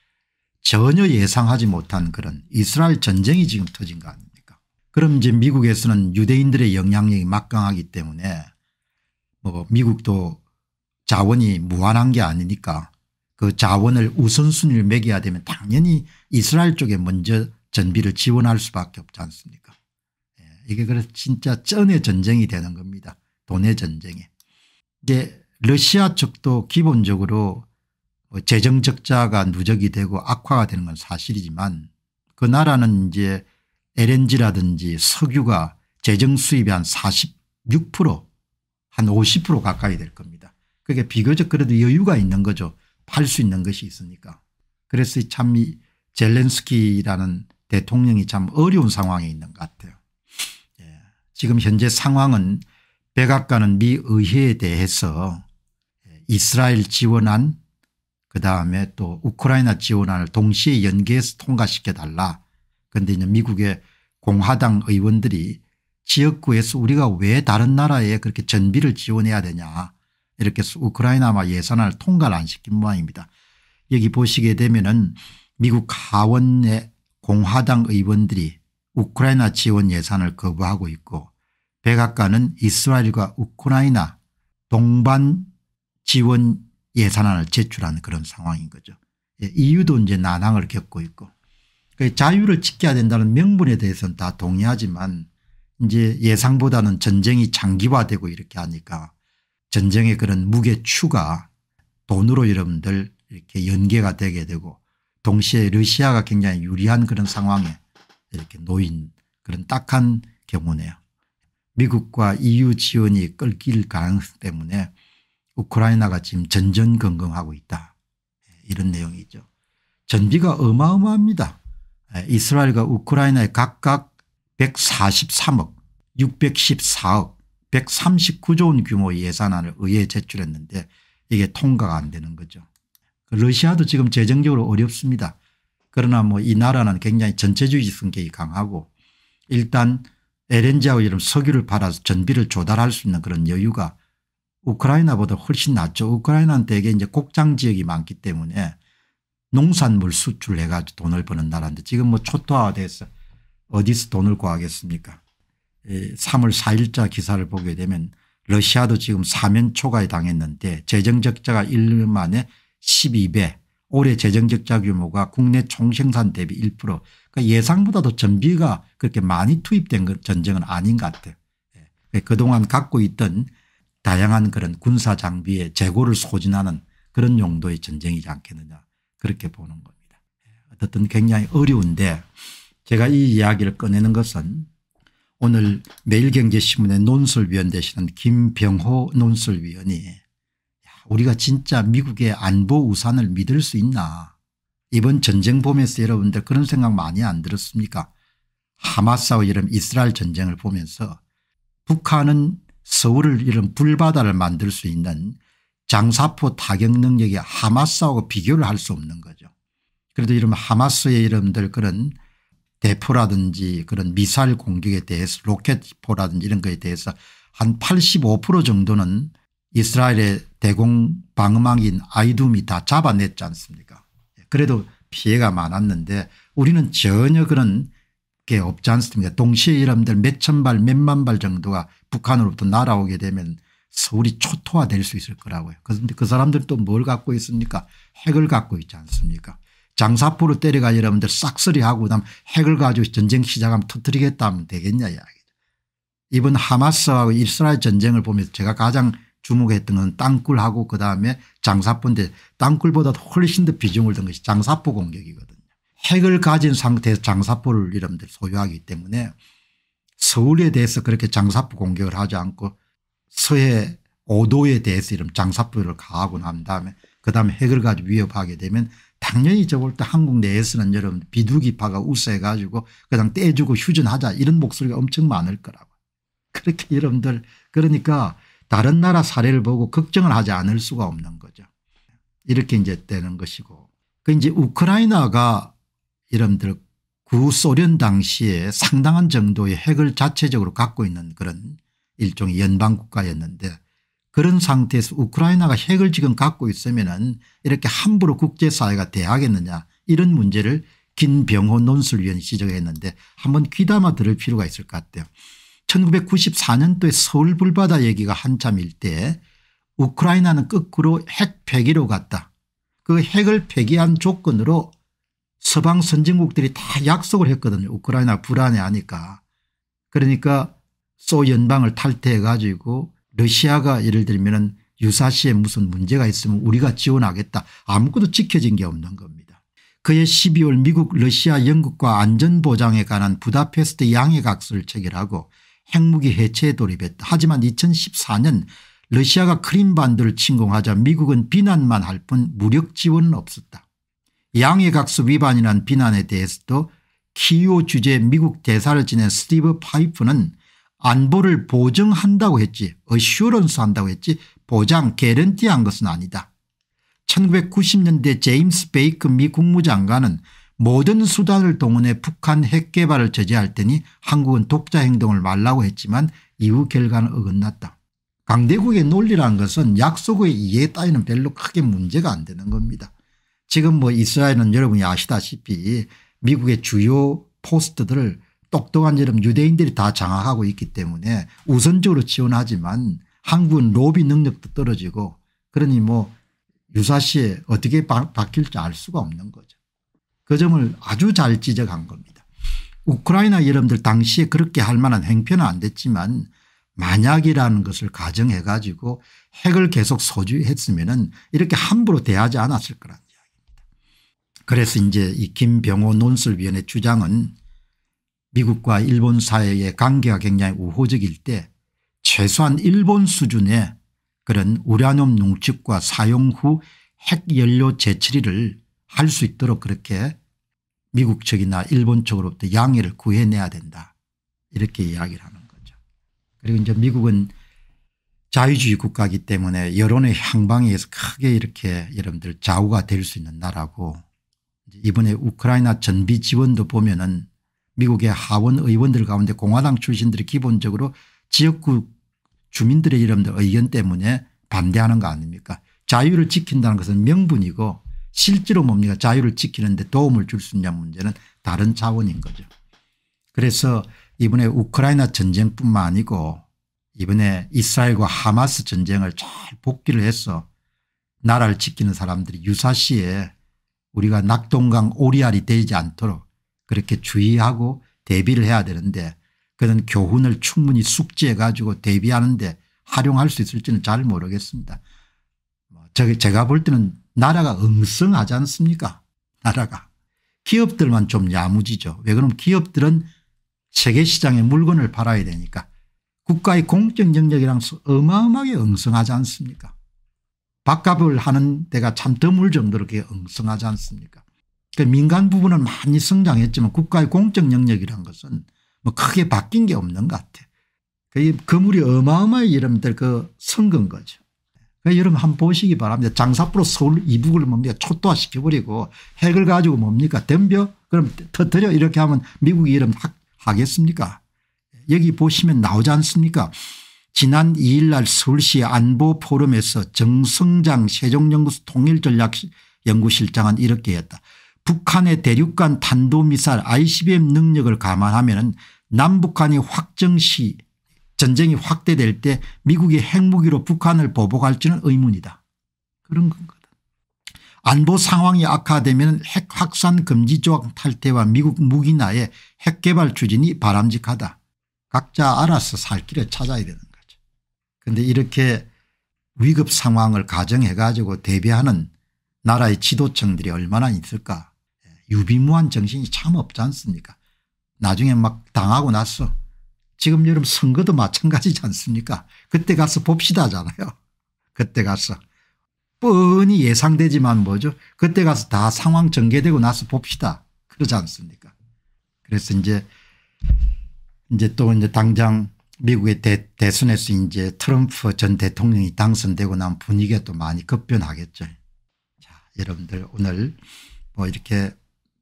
전혀 예상하지 못한 그런 이스라엘 전쟁이 지금 터진 거 아닙니까 그럼 이제 미국에서는 유대인들의 영향력이 막강하기 때문에 뭐 미국도 자원이 무한한 게 아니니까 그 자원을 우선순위를 매겨야 되면 당연히 이스라엘 쪽에 먼저 전비를 지원할 수밖에 없지 않습니까 이게 그래서 진짜 쩐의 전쟁이 되는 겁니다. 돈의 전쟁이. 이제 러시아 측도 기본적으로 뭐 재정 적자가 누적이 되고 악화가 되는 건 사실이지만 그 나라는 이제 LNG라든지 석유가 재정 수입의 한 46%, 한 50% 가까이 될 겁니다. 그게 비교적 그래도 여유가 있는 거죠. 팔 수 있는 것이 있으니까. 그래서 참 젤렌스키라는 대통령이 참 어려운 상황에 있는 것 같아요. 지금 현재 상황은 백악관은 미 의회에 대해서 이스라엘 지원안 그다음에 또 우크라이나 지원안을 동시에 연계해서 통과시켜 달라. 그런데 이제 미국의 공화당 의원들이 지역구에서 우리가 왜 다른 나라에 그렇게 전비를 지원해야 되냐 이렇게 해서 우크라이나와 예산안을 통과를 안 시킨 모양입니다. 여기 보시게 되면 은 미국 하원의 공화당 의원들이 우크라이나 지원 예산을 거부하고 있고 백악관은 이스라엘과 우크라이나 동반 지원 예산안을 제출하는 그런 상황인 거죠. 예, 이유도 이제 난항을 겪고 있고 그 자유를 지켜야 된다는 명분에 대해서는 다 동의하지만 이제 예상보다는 전쟁이 장기화되고 이렇게 하니까 전쟁의 그런 무게추가 돈으로 여러분들 이렇게 연계가 되게 되고 동시에 러시아가 굉장히 유리한 그런 상황에 이렇게 놓인 그런 딱한 경우네요. 미국과 EU 지원이 끌길 가능성 때문에 우크라이나가 지금 전전긍긍하고 있다. 이런 내용이죠. 전비가 어마어마합니다. 이스라엘과 우크라이나에 각각 143억 614억 139조 원 규모의 예산안을 의회에 제출했는데 이게 통과가 안 되는 거죠. 러시아도 지금 재정적으로 어렵습니다. 그러나 뭐 이 나라는 굉장히 전체주의 성격이 강하고 일단 이런 석유를 팔아서 전비를 조달할 수 있는 그런 여유가 우크라이나보다 훨씬 낫죠. 우크라이나는 대개 이제 곡장 지역이 많기 때문에 농산물 수출해 가지고 돈을 버는 나라인데 지금 뭐 초토화돼서 어디서 돈을 구하겠습니까 3월 4일자 기사를 보게 되면 러시아도 지금 사면 초과에 당했는데 재정적자가 1년 만에 12배 올해 재정적자 규모가 국내 총생산 대비 1% 그러니까 예상보다도 전비가 그렇게 많이 투입된 전쟁은 아닌 것 같아요. 예. 그동안 갖고 있던 다양한 그런 군사 장비의 재고를 소진하는 그런 용도의 전쟁이지 않겠느냐 그렇게 보는 겁니다. 예. 어떻든 굉장히 어려운데 제가 이 이야기를 꺼내는 것은 오늘 매일경제신문의 논설위원 되시는 김병호 논설위원이 우리가 진짜 미국의 안보 우산을 믿을 수 있나 이번 전쟁 보면서 여러분들 그런 생각 많이 안 들었습니까 하마스와 이런 이스라엘 전쟁을 보면서 북한은 서울을 이런 불바다를 만들 수 있는 장사포 타격 능력이 하마스하고 비교를 할 수 없는 거죠. 그래도 이런 하마스의 여러분들 그런 대포라든지 그런 미사일 공격에 대해서 로켓포라든지 이런 거에 대해서 한 85% 정도는 이스라엘의 대공 방어망인 아이둠이 다 잡아냈지 않습니까 그래도 피해가 많았는데 우리는 전혀 그런 게 없지 않습니까 동시에 여러분들 몇천 발 몇만 발 정도가 북한으로부터 날아오게 되면 서울이 초토화될 수 있을 거라고요. 그런데 그 사람들 또뭘 갖고 있습니까 핵을 갖고 있지 않습니까 장사포로 때려가 여러분들 싹쓸이하고 그다음 핵을 가지고 전쟁 시작하면 터뜨리겠다 하면 되겠냐 이야기죠. 이번 하마스하고 이스라엘 전쟁을 보면서 제가 가장 주목했던 건 땅굴하고 그다음에 장사포인데 땅굴보다 훨씬 더 비중을 둔 것이 장사포 공격이거든요. 핵을 가진 상태에서 장사포를 여러분들 소유하기 때문에 서울에 대해서 그렇게 장사포 공격을 하지 않고 서해 오도에 대해서 이런 장사포를 가하고 난 다음에 그다음에 핵을 가지고 위협하게 되면 당연히 저볼 때 한국 내에서는 여러분 비둘기파가 우세해 가지고 그냥 떼주고 휴전하자 이런 목소리가 엄청 많을 거라고. 그렇게 여러분들 그러니까 다른 나라 사례를 보고 걱정을 하지 않을 수가 없는 거죠. 이렇게 이제 되는 것이고 그 이제 우크라이나가 여러분들 구소련 당시에 상당한 정도의 핵을 자체적으로 갖고 있는 그런 일종의 연방국가였는데 그런 상태에서 우크라이나가 핵을 지금 갖고 있으면 이렇게 함부로 국제사회가 대하겠느냐 이런 문제를 김병호 논술위원이 지적했는데 한번 귀담아 들을 필요가 있을 것 같아요. 1994년도에 서울 불바다 얘기가 한참일 때 우크라이나는 거꾸로 핵 폐기로 갔다. 그 핵을 폐기한 조건으로 서방 선진국들이 다 약속을 했거든요. 우크라이나 불안해하니까. 그러니까 소연방을 탈퇴해 가지고 러시아가 예를 들면 유사시에 무슨 문제가 있으면 우리가 지원하겠다 아무것도 지켜진 게 없는 겁니다. 그해 12월 미국 러시아 영국과 안전보장에 관한 부다페스트 양해각서를 체결하고 핵무기 해체에 돌입했다. 하지만 2014년 러시아가 크림반도를 침공하자 미국은 비난만 할 뿐 무력 지원은 없었다. 양해각서 위반이라는 비난에 대해서도 키이우 주재 미국 대사를 지낸 스티브 파이프는 안보를 보증한다고 했지 assurance 한다고 했지 보장 guarantee한 것은 아니다. 1990년대 제임스 베이커 미 국무장관은 모든 수단을 동원해 북한 핵 개발을 저지할 테니 한국은 독자 행동을 말라고 했지만 이후 결과는 어긋났다. 강대국의 논리라는 것은 약속의 이해 따위는 별로 크게 문제가 안 되는 겁니다. 지금 뭐 이스라엘은 여러분이 아시다시피 미국의 주요 포스트들을 똑똑한 이름 유대인들이 다 장악하고 있기 때문에 우선적으로 지원하지만 한국은 로비 능력도 떨어지고 그러니 뭐 유사시에 어떻게 바, 바뀔지 알 수가 없는 거죠. 그 점을 아주 잘 지적한 겁니다. 우크라이나 여러분들 당시에 그렇게 할 만한 행편은 안 됐지만 만약이라는 것을 가정해 가지고 핵을 계속 소지했으면 이렇게 함부로 대하지 않았을 거란 이야기입니다. 그래서 이제 이 김병호 논설위원회 주장은 미국과 일본 사이의 관계가 굉장히 우호적일 때 최소한 일본 수준의 그런 우라늄 농축과 사용 후 핵연료 재처리를 할 수 있도록 그렇게 미국 측이나 일본 측으로부터 양해를 구해내야 된다 이렇게 이야기를 하는 거죠. 그리고 이제 미국은 자유주의 국가이기 때문에 여론의 향방에 의해서 크게 이렇게 여러분들 좌우가 될 수 있는 나라고 이번에 우크라이나 전비 지원도 보면은 미국의 하원 의원들 가운데 공화당 출신들이 기본적으로 지역구 주민들의 여러분들 의견 때문에 반대하는 거 아닙니까 자유를 지킨다는 것은 명분이고 실제로 뭡니까 자유를 지키는데 도움을 줄 수 있냐 문제는 다른 차원인 거죠. 그래서 이번에 우크라이나 전쟁뿐만 아니고 이번에 이스라엘과 하마스 전쟁을 잘 복귀를 해서 나라를 지키는 사람들이 유사시에 우리가 낙동강 오리알이 되지 않도록 그렇게 주의하고 대비를 해야 되는데 그런 교훈을 충분히 숙지해 가지고 대비하는데 활용할 수 있을지는 잘 모르겠습니다. 뭐 제가 볼 때는 나라가 엉성하지 않습니까 나라가. 기업들만 좀 야무지죠. 왜 그러면 기업들은 세계 시장에 물건을 팔아야 되니까 국가의 공적 영역이랑 어마어마하게 엉성하지 않습니까 밥값을 하는 데가 참 드물 정도로 그게 엉성하지 않습니까 그 민간 부분은 많이 성장했지만 국가의 공적 영역이란 것은 뭐 크게 바뀐 게 없는 것 같아. 그 거물이 어마어마하게 여러분들 그 성근 거죠. 그 여러분 한번 보시기 바랍니다. 장사프로 서울 이북을 뭡니까 초토화 시켜버리고 핵을 가지고 뭡니까? 덤벼? 그럼 터뜨려? 이렇게 하면 미국이 이름 하겠습니까? 여기 보시면 나오지 않습니까? 지난 2일 날 서울시 안보 포럼에서 정성장 세종연구소 통일전략연구실장은 이렇게 했다. 북한의 대륙간 탄도미사일 ICBM 능력을 감안하면 남북한이 확정시 전쟁이 확대될 때 미국이 핵무기로 북한을 보복할지는 의문이다. 그런 건거든. 안보 상황이 악화되면 핵 확산 금지 조항 탈퇴와 미국 무기나의 핵 개발 추진이 바람직하다. 각자 알아서 살 길을 찾아야 되는 거죠. 그런데 이렇게 위급 상황을 가정해 가지고 대비하는 나라의 지도층들이 얼마나 있을까 유비무한 정신이 참 없지 않습니까 나중에 막 당하고 나서 지금 여러분 선거도 마찬가지지 않습니까? 그때 가서 봅시다잖아요. 그때 가서. 뻔히 예상되지만 뭐죠? 그때 가서 다 상황 전개되고 나서 봅시다. 그러지 않습니까? 그래서 이제 이제 또 이제 당장 미국의 대, 대선에서 이제 트럼프 전 대통령이 당선되고 난 분위기가 또 많이 급변하겠죠. 자, 여러분들 오늘 뭐 이렇게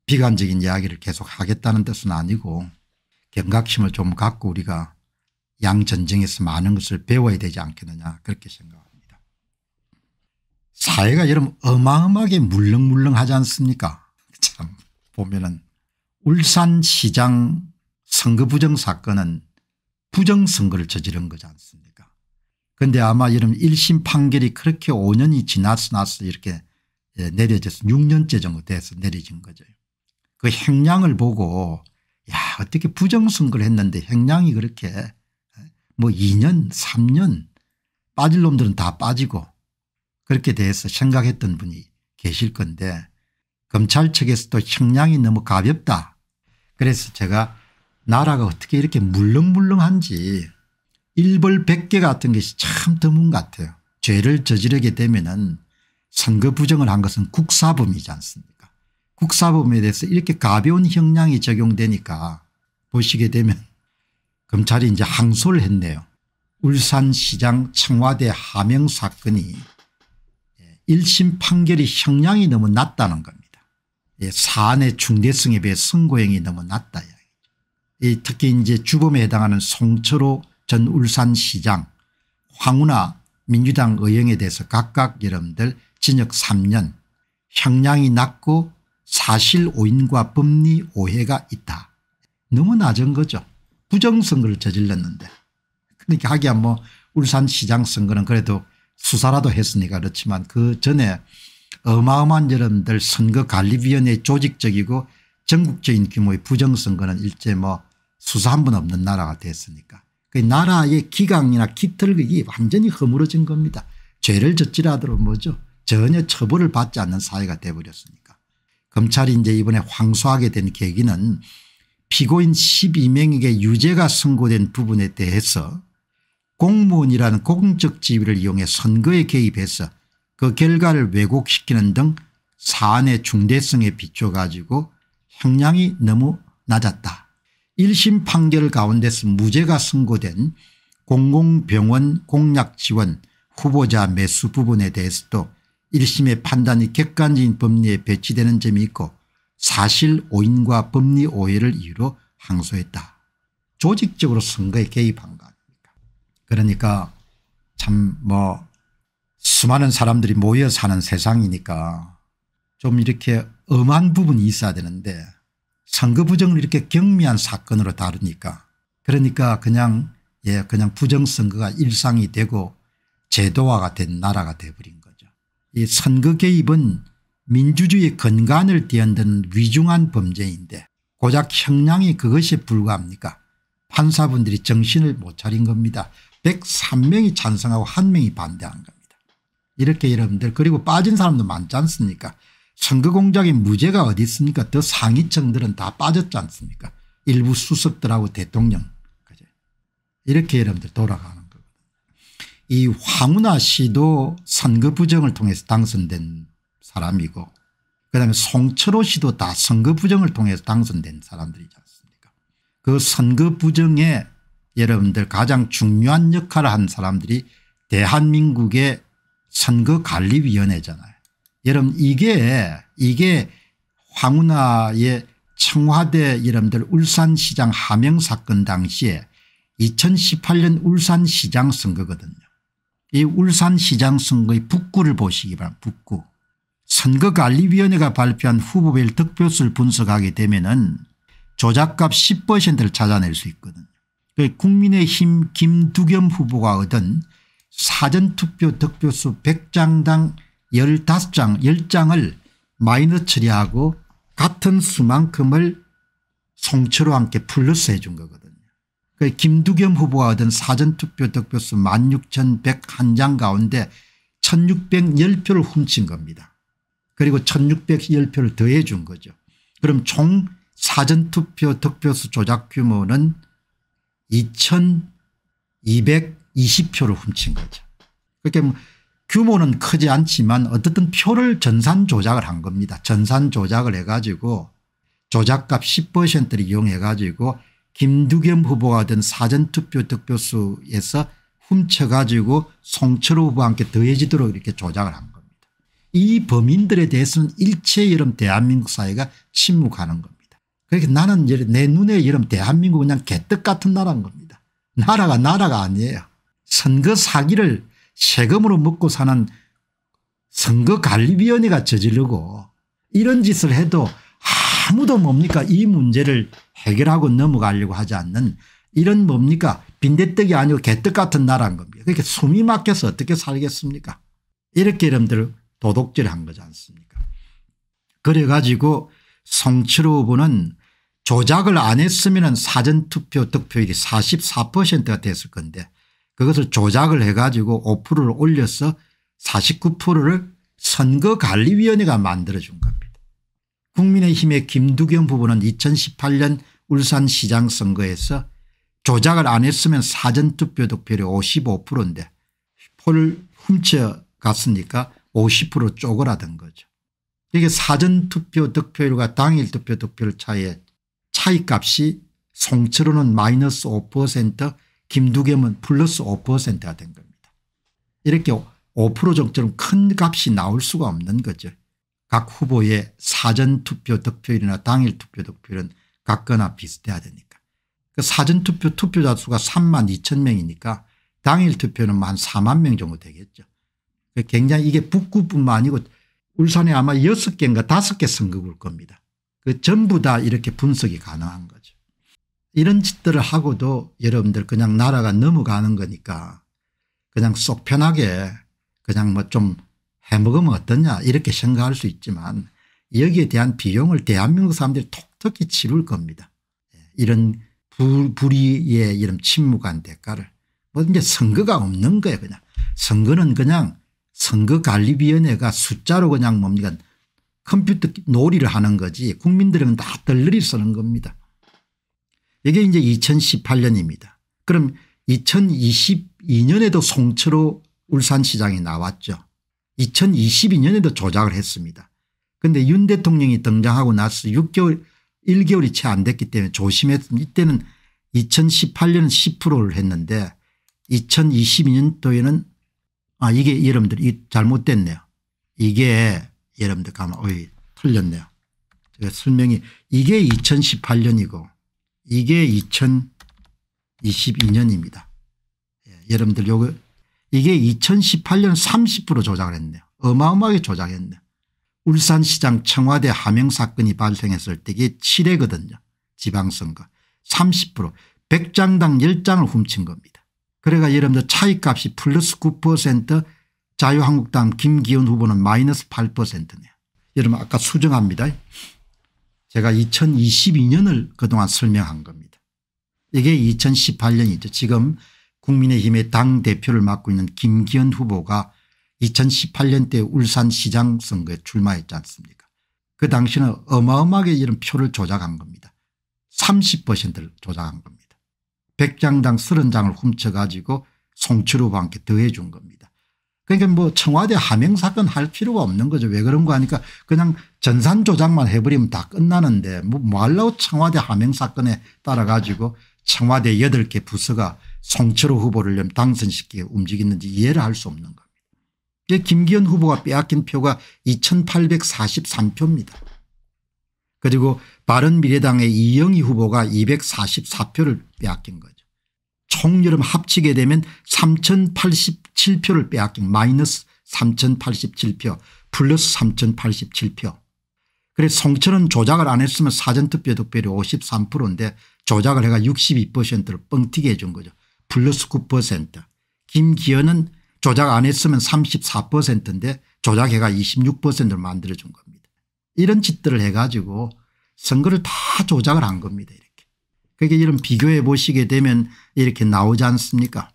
비관적인 이야기를 계속 하겠다는 뜻은 아니고 경각심을 좀 갖고 우리가 양전쟁에서 많은 것을 배워야 되지 않겠느냐 그렇게 생각합니다. 사회가 여러분 어마어마하게 물렁물렁하지 않습니까 참 보면은 울산시장 선거 부정 사건은 부정선거를 저지른 거지 않습니까 그런데 아마 여러분 1심 판결이 그렇게 5년이 지나서 나서 이렇게 예, 내려져서 6년째 정도 돼서 내려진 거죠. 그 행량을 보고 야 어떻게 부정선거를 했는데 행량이 그렇게 뭐 2년 3년 빠질 놈들은 다 빠지고 그렇게 대해서 생각했던 분이 계실 건데 검찰 측에서도 형량이 너무 가볍다. 그래서 제가 나라가 어떻게 이렇게 물렁물렁한지 일벌백계 같은 것이 참 드문 것 같아요. 죄를 저지르게 되면 선거 부정을 한 것은 국사범이지 않습니까 국사범에 대해서 이렇게 가벼운 형량이 적용되니까 보시게 되면 검찰이 이제 항소를 했네요. 울산시장 청와대 하명 사건이 1심 판결이 형량이 너무 낮다는 겁니다. 예, 사안의 중대성에 비해 선고형이 너무 낮다. 특히 이제 주범에 해당하는 송철호 전 울산시장 황운하 민주당 의원에 대해서 각각 여러분들 징역 3년 형량이 낮고 사실 오인과 법리 오해가 있다. 너무 낮은 거죠. 부정선거를 저질렀는데. 그러니까 하기야 뭐 울산시장 선거는 그래도 수사라도 했으니까 그렇지만 그 전에 어마어마한 여러분들 선거관리위원회 조직적이고 전국적인 규모의 부정선거는 일제 뭐 수사 한 번 없는 나라가 됐으니까 그 나라의 기강이나 기틀이 완전히 허물어진 겁니다. 죄를 저지르도록 뭐죠 전혀 처벌을 받지 않는 사회가 돼버렸으니까 검찰이 이제 이번에 황소하게 된 계기는 피고인 12명에게 유죄가 선고된 부분에 대해서 공무원이라는 공적 지위를 이용해 선거에 개입해서 그 결과를 왜곡시키는 등 사안의 중대성에 비춰 가지고 형량이 너무 낮았다. 1심 판결 가운데서 무죄가 선고된 공공병원 공약 지원 후보자 매수 부분에 대해서도 1심의 판단이 객관적인 법리에 배치되는 점이 있고 사실 오인과 법리 오해를 이유로 항소했다. 조직적으로 선거에 개입한 거 아닙니까 그러니까 참 뭐 수많은 사람들이 모여 사는 세상이니까 좀 이렇게 엄한 부분이 있어야 되는데 선거 부정을 이렇게 경미한 사건으로 다루니까 그러니까 그냥 예 그냥 부정선거가 일상이 되고 제도화가 된 나라가 돼버린. 이 선거 개입은 민주주의 근간을 뒤흔든 위중한 범죄인데 고작 형량이 그것이 불과합니까 판사분들이 정신을 못 차린 겁니다. 103명이 찬성하고 1명이 반대한 겁니다. 이렇게 여러분들 그리고 빠진 사람도 많지 않습니까 선거 공작에 무죄가 어디 있습니까 더 상위층들은 다 빠졌지 않습니까 일부 수석들하고 대통령 그죠 이렇게 여러분들 돌아가는. 이 황운하 씨도 선거 부정을 통해서 당선된 사람이고 그다음에 송철호 씨도 다 선거 부정을 통해서 당선된 사람들이지 않습니까 그 선거 부정에 여러분들 가장 중요한 역할을 한 사람들이 대한민국의 선거관리위원회잖아요. 여러분 이게 이게 황운하의 청와대 여러분들 울산시장 하명 사건 당시에 2018년 울산시장 선거거든요. 이 울산시장 선거의 북구를 보시기 바랍니다. 북구. 선거관리위원회가 발표한 후보별 득표수를 분석하게 되면 조작값 10%를 찾아낼 수 있거든요. 그 국민의힘 김두겸 후보가 얻은 사전투표 득표수 100장당 15장 10장을 마이너 처리하고 같은 수만큼을 송철호와 함께 플러스 해준 거거든요. 그 김두겸 후보가 얻은 사전투표 득표수 16,101장 가운데 1610표를 훔친 겁니다. 그리고 1610표를 더해 준 거죠. 그럼 총 사전투표 득표수 조작 규모는 2220표를 훔친 거죠. 뭐 규모는 크지 않지만 어떻든 표를 전산 조작을 한 겁니다. 전산 조작을 해가지고 조작값 10%를 이용해 가지고 김두겸 후보가 된 사전투표 득표수에서 훔쳐가지고 송철호 후보와 함께 더해지도록 이렇게 조작을 한 겁니다. 이 범인들에 대해서는 일체 여름 대한민국 사회가 침묵하는 겁니다. 그렇게 나는 내 눈에 여름 대한민국은 그냥 개떡 같은 나라인 겁니다. 나라가 나라가 아니에요. 선거 사기를 세금으로 먹고 사는 선거관리위원회가 저지르고 이런 짓을 해도 아무도 뭡니까 이 문제를 해결하고 넘어가려고 하지 않는 이런 뭡니까 빈대떡이 아니고 개떡 같은 나라인 겁니다. 그렇게 숨이 막혀서 어떻게 살겠습니까 이렇게 여러분들 도둑질한 거지 않습니까 그래가지고 송철호 후보는 조작을 안 했으면 사전투표 득표율이 44%가 됐을 건데 그것을 조작을 해가지고 5%를 올려서 49%를 선거관리위원회가 만들어준 겁니다. 국민의힘의 김두겸 후보는 2018년 울산시장 선거에서 조작을 안 했으면 사전투표 득표율이 55%인데 표를 훔쳐갔으니까 50% 쪼그라든 거죠. 이게 사전투표 득표율과 당일 투표 득표율 차이의 차이값이 송철호는 마이너스 5% 김두겸은 플러스 5%가 된 겁니다. 이렇게 5% 정도처럼 큰 값이 나올 수가 없는 거죠. 각 후보의 사전투표 득표율이나 당일 투표 득표율은 같거나 비슷해야 되니까. 그 사전투표 투표자 수가 3만 2천 명이니까 당일 투표는 한 4만 명 정도 되겠죠. 그 굉장히 이게 북구뿐만 아니고 울산에 아마 6개인가 5개 선거구일 겁니다. 그 전부 다 이렇게 분석이 가능한 거죠. 이런 짓들을 하고도 여러분들 그냥 나라가 넘어가는 거니까 그냥 쏙 편하게 그냥 뭐 좀 해먹으면 어떠냐 이렇게 생각할 수 있지만 여기에 대한 비용을 대한민국 사람들이 톡톡히 치룰 겁니다. 예, 이런 불, 불의의 이런 침묵한 대가를 뭐 이제 선거가 없는 거예요 그냥 선거는 그냥 선거관리위원회가 숫자로 그냥 뭡니까 컴퓨터 놀이를 하는 거지 국민들은 다 덜러리 쓰는 겁니다. 이게 이제 2018년입니다. 그럼 2022년에도 송철호 울산시장이 나왔죠. 2022년에도 조작을 했습니다. 그런데 윤 대통령이 등장하고 나서 6개월 1개월이 채 안 됐기 때문에 조심했습니다. 이때는 2018년 10%를 했는데 2022년도에는 아 이게 여러분들 이 잘못됐네요. 이게 여러분들 가만 어이 틀렸네요. 제가 설명이 이게 2018년이고 이게 2022년입니다. 예, 여러분들 요거 이게 2018년 30% 조작을 했네요. 어마어마하게 조작했네요. 울산시장 청와대 하명 사건이 발생했을 때 이게 7회거든요. 지방선거 30% 100장당 10장을 훔친 겁니다. 그래가 여러분들 차이값이 플러스 9% 자유한국당 김기현 후보는 마이너스 8%네요. 여러분 아까 수정합니다. 제가 2022년을 그동안 설명한 겁니다. 이게 2018년이죠. 지금 국민의힘의 당대표를 맡고 있는 김기현 후보가 2018년 때 울산시장 선거에 출마했지 않습니까 그 당시는 어마어마하게 이런 표를 조작한 겁니다. 30%를 조작한 겁니다. 100장당 30장을 훔쳐가지고 송철 후보와 함께 더해 준 겁니다. 그러니까 뭐 청와대 하명 사건 할 필요가 없는 거죠. 왜 그런 거 하니까 그냥 전산 조작만 해버리면 다 끝나는데 뭐, 뭐 하려고 청와대 하명 사건에 따라 가지고 청와대 8개 부서가 송철호 후보를 당선시키게 움직이는지 이해를 할 수 없는 겁니다. 김기현 후보가 빼앗긴 표가 2843표입니다. 그리고 바른미래당의 이영희 후보가 244표를 빼앗긴 거죠. 총 여름 합치게 되면 3087표를 빼앗긴 마이너스 3087표 플러스 3087표. 그래서 송철은 조작을 안 했으면 사전투표 득표율이 53%인데 조작을 해가 62%를 뻥튀기 해준 거죠. 플러스 9%. 김기현은 조작 안 했으면 34%인데 조작해가 26%를 만들어준 겁니다. 이런 짓들을 해가지고 선거를 다 조작을 한 겁니다. 이렇게. 그러니까 이런 비교해 보시게 되면 이렇게 나오지 않습니까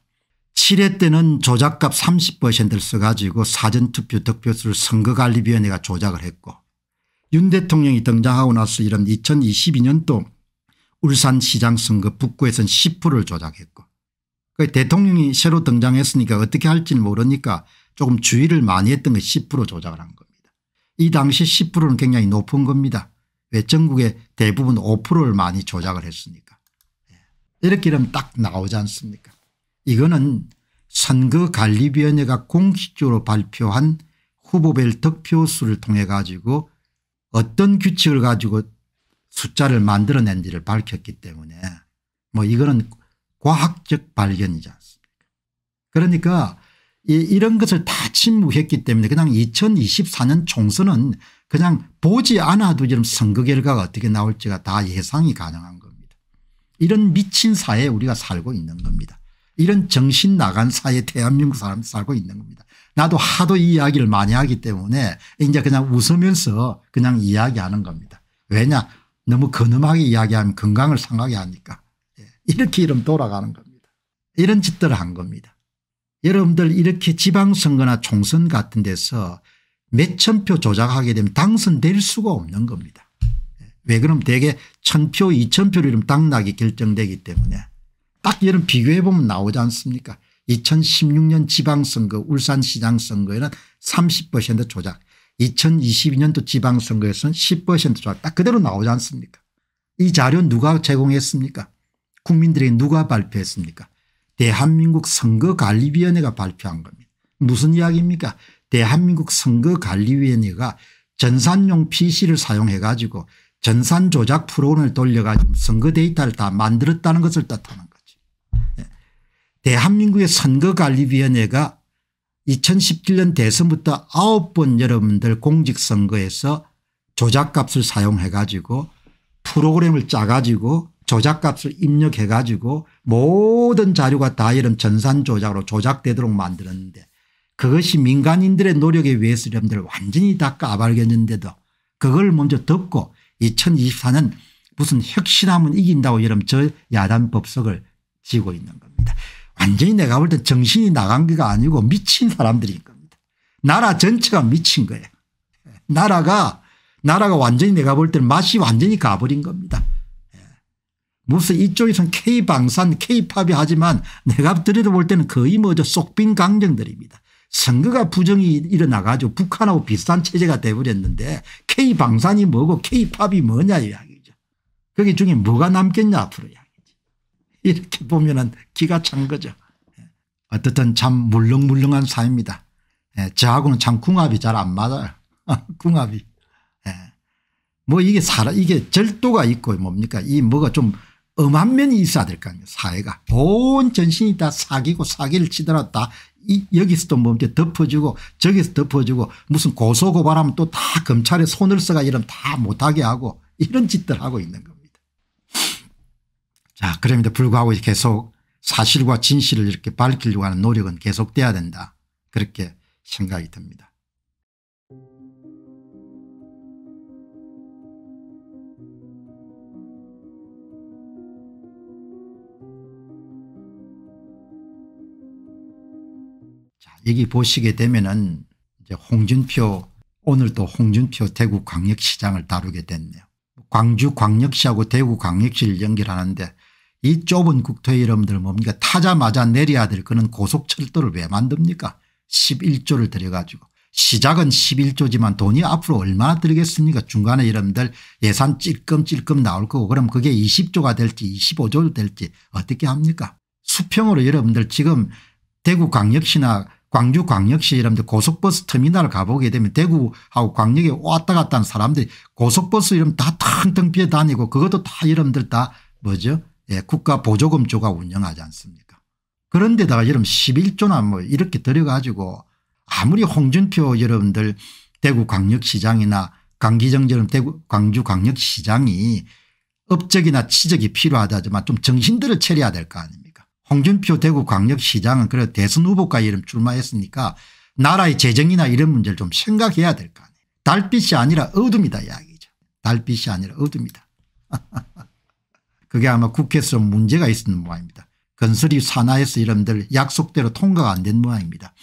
7회 때는 조작값 30%를 써가지고 사전투표 득표수를 선거관리위원회가 조작을 했고 윤 대통령이 등장하고 나서 이런 2022년도 울산시장 선거 북구에서는 10%를 조작했고 그 대통령이 새로 등장했으니까 어떻게 할지는 모르니까 조금 주의를 많이 했던 게 10% 조작을 한 겁니다. 이 당시 10%는 굉장히 높은 겁니다. 왜 전국에 대부분 5%를 많이 조작을 했으니까. 예. 이렇게 이러면 딱 나오지 않습니까 이거는 선거관리위원회가 공식적으로 발표한 후보별 득표수를 통해 가지고 어떤 규칙을 가지고 숫자를 만들어낸지를 밝혔기 때문에 뭐 이거는 과학적 발견이지 않습니까 그러니까 이런 것을 다 침묵했기 때문에 그냥 2024년 총선은 그냥 보지 않아도 지금 선거 결과가 어떻게 나올지가 다 예상이 가능한 겁니다. 이런 미친 사회에 우리가 살고 있는 겁니다. 이런 정신 나간 사회에 대한민국 사람이 살고 있는 겁니다. 나도 하도 이 이야기를 많이 하기 때문에 이제 그냥 웃으면서 그냥 이야기하는 겁니다. 왜냐 너무 근엄하게 이야기하면 건강을 상하게 하니까 예. 이렇게 이름 돌아가는 겁니다. 이런 짓들을 한 겁니다. 여러분들 이렇게 지방선거나 총선 같은 데서 몇천 표 조작하게 되면 당선될 수가 없는 겁니다. 왜 그럼 대개 천표 이천 표로 이름 당락이 결정되기 때문에 딱 이런 비교해 보면 나오지 않습니까 2016년 지방선거 울산시장 선거에는 30% 조작 2022년도 지방선거에서는 10% 조작 딱 그대로 나오지 않습니까 이 자료 누가 제공했습니까 국민들에게 누가 발표했습니까 대한민국 선거관리위원회가 발표한 겁니다. 무슨 이야기입니까 대한민국 선거관리위원회가 전산용 PC를 사용해 가지고 전산 조작 프로그램을 돌려가지고 선거 데이터를 다 만들었다는 것을 뜻하는 거죠. 예. 대한민국의 선거관리위원회가 2017년 대선부터 9번 여러분들 공직선거에서 조작값을 사용해 가지고 프로그램을 짜 가지고 조작값을 입력해 가지고 모든 자료가 다 이런 전산 조작으로 조작되도록 만들었는데 그것이 민간인들의 노력에 의해서 여러분들 완전히 다 까발겼는데도 그걸 먼저 듣고 2024년 무슨 혁신하면 이긴다고 여러분 저 야단 법석을 지고 있는 겁니다. 완전히 내가 볼 때 정신이 나간 게가 아니고 미친 사람들인 겁니다. 나라 전체가 미친 거예요. 나라가 나라가 완전히 내가 볼 때는 맛이 완전히 가버린 겁니다. 예. 무슨 이쪽에서는 K방산 K팝이 하지만 내가 들여다볼 때는 거의 뭐죠 쏙빈 강정들입니다. 선거가 부정이 일어나가지고 북한하고 비슷한 체제가 돼버렸는데 K방산이 뭐고 K팝이 뭐냐 이야기죠. 거기 중에 뭐가 남겠냐 앞으로 이야기죠. 이렇게 보면 은 기가 찬 거죠. 예. 어떻든 참 물렁물렁한 사입니다. 예, 저하고는 참 궁합이 잘 안 맞아요. 궁합이. 예. 뭐 이게 사람 이게 절도가 있고 뭡니까 이 뭐가 좀 엄한 면이 있어야 될 거 아니에요 사회가 온 전신이 다 사기고 사기를 치더라도 다 이, 여기서도 뭐 이렇게 덮어주고 저기서 덮어주고 무슨 고소고발하면 또 다 검찰에 손을 써가 이러면 다 못하게 하고 이런 짓들 하고 있는 겁니다. 자 그럼에도 불구하고 계속 사실과 진실을 이렇게 밝히려고 하는 노력은 계속돼야 된다 그렇게 생각이 듭니다. 여기 보시게 되면은 이제 홍준표 오늘 또 홍준표 대구광역시장을 다루게 됐네요. 광주광역시하고 대구광역시를 연결하는데 이 좁은 국토의 여러분들 뭡니까? 타자마자 내려야 될 그런 고속철도를 왜 만듭니까? 11조를 들여가지고. 시작은 11조지만 돈이 앞으로 얼마나 들겠습니까? 중간에 여러분들 예산 찔끔찔끔 나올 거고. 그럼 그게 20조가 될지 25조 될지 어떻게 합니까? 수평으로 여러분들 지금 대구광역시나 광주광역시 여러분들 고속버스 터미널 가보게 되면 대구하고 광역에 왔다 갔다 하는 사람들이 고속버스 이러면 다 텅텅 비어 다니고 그것도 다 여러분들 다 뭐죠? 예, 국가 보조금 조가 운영하지 않습니까? 그런데다가 여러분 11조나 뭐 이렇게 들여가지고 아무리 홍준표 여러분들 대구광역시장이나 강기정 여러분 대구 광주광역시장이 업적이나 치적이 필요하다지만 좀 정신들을 차려야 될 거 아닙니까 홍준표 대구광역시장은 그래 대선 후보가 이름 출마했으니까 나라의 재정이나 이런 문제를 좀 생각해야 될 거 아니에요. 달빛이 아니라 어둠이다 이야기죠. 달빛이 아니라 어둠이다. 그게 아마 국회에서 문제가 있었는 모양입니다. 건설이 산하에서 이름들 약속대로 통과가 안 된 모양입니다.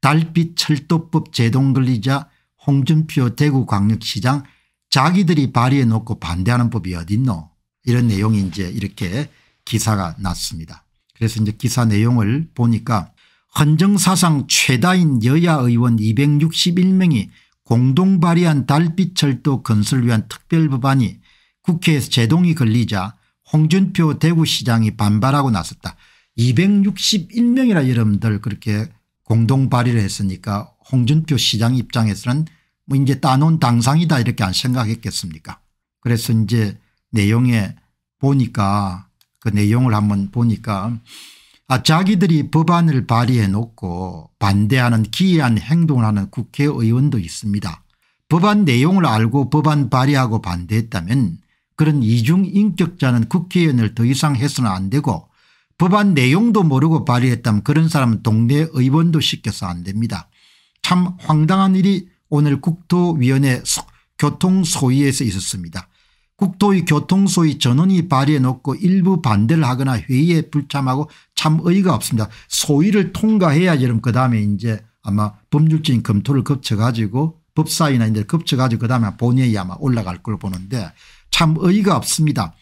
달빛 철도법 제동 걸리자 홍준표 대구광역시장 자기들이 발의해 놓고 반대하는 법이 어딨노 이런 내용이 이제 이렇게 기사가 났습니다. 그래서 이제 기사 내용을 보니까 헌정사상 최다인 여야 의원 261명이 공동 발의한 달빛철도 건설을 위한 특별법안이 국회에서 제동이 걸리자 홍준표 대구시장이 반발하고 나섰다. 261명이라 여러분들 그렇게 공동 발의를 했으니까 홍준표 시장 입장에서는 뭐 이제 따놓은 당상이다 이렇게 안 생각했겠습니까 그래서 이제 내용에 보니까 그 내용을 한번 보니까 아 자기들이 법안을 발의해 놓고 반대하는 기이한 행동을 하는 국회의원도 있습니다. 법안 내용을 알고 법안 발의하고 반대했다면 그런 이중인격자는 국회의원을 더 이상 해서는 안 되고 법안 내용도 모르고 발의했다면 그런 사람은 동네 의원도 시켜서 안 됩니다. 참 황당한 일이 오늘 국토위원회 교통소위에서 있었습니다. 국토의 교통소위 전원이 발의해 놓고 일부 반대를 하거나 회의에 불참하고 참 의의가 없습니다. 소위를 통과해야 여러분 그다음에 이제 아마 법률적인 검토를 거쳐 가지고 법사위나 이제 거쳐 가지고 그다음에 본회의 아마 올라갈 걸 보는데 참 의의가 없습니다.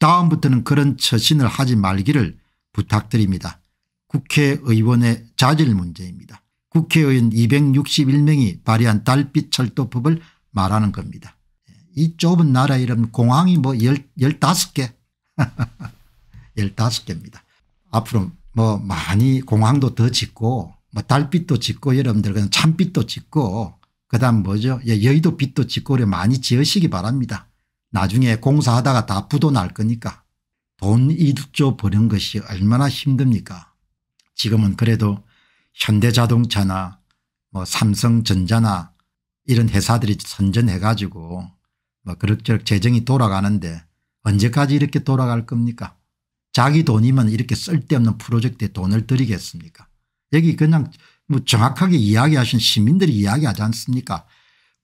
다음부터는 그런 처신을 하지 말기를 부탁드립니다. 국회의원의 자질 문제입니다. 국회의원 261명이 발의한 달빛 철도법을 말하는 겁니다. 이 좁은 나라 이름 공항이 뭐 열, 15개 15개입니다. 앞으로 뭐 많이 공항도 더 짓고 뭐 달빛도 짓고 여러분들 그냥 참빛도 짓고 그다음 뭐죠 예, 여의도 빛도 짓고 그래 많이 지으시기 바랍니다. 나중에 공사하다가 다 부도 날 거니까 돈 1조 버는 것이 얼마나 힘듭니까 지금은 그래도 현대자동차나 뭐 삼성전자나 이런 회사들이 선전해 가지고 뭐 그럭저럭 재정이 돌아가는데 언제까지 이렇게 돌아갈 겁니까 자기 돈이면 이렇게 쓸데없는 프로젝트에 돈을 들이겠습니까 여기 그냥 뭐 정확하게 이야기하신 시민들이 이야기하지 않습니까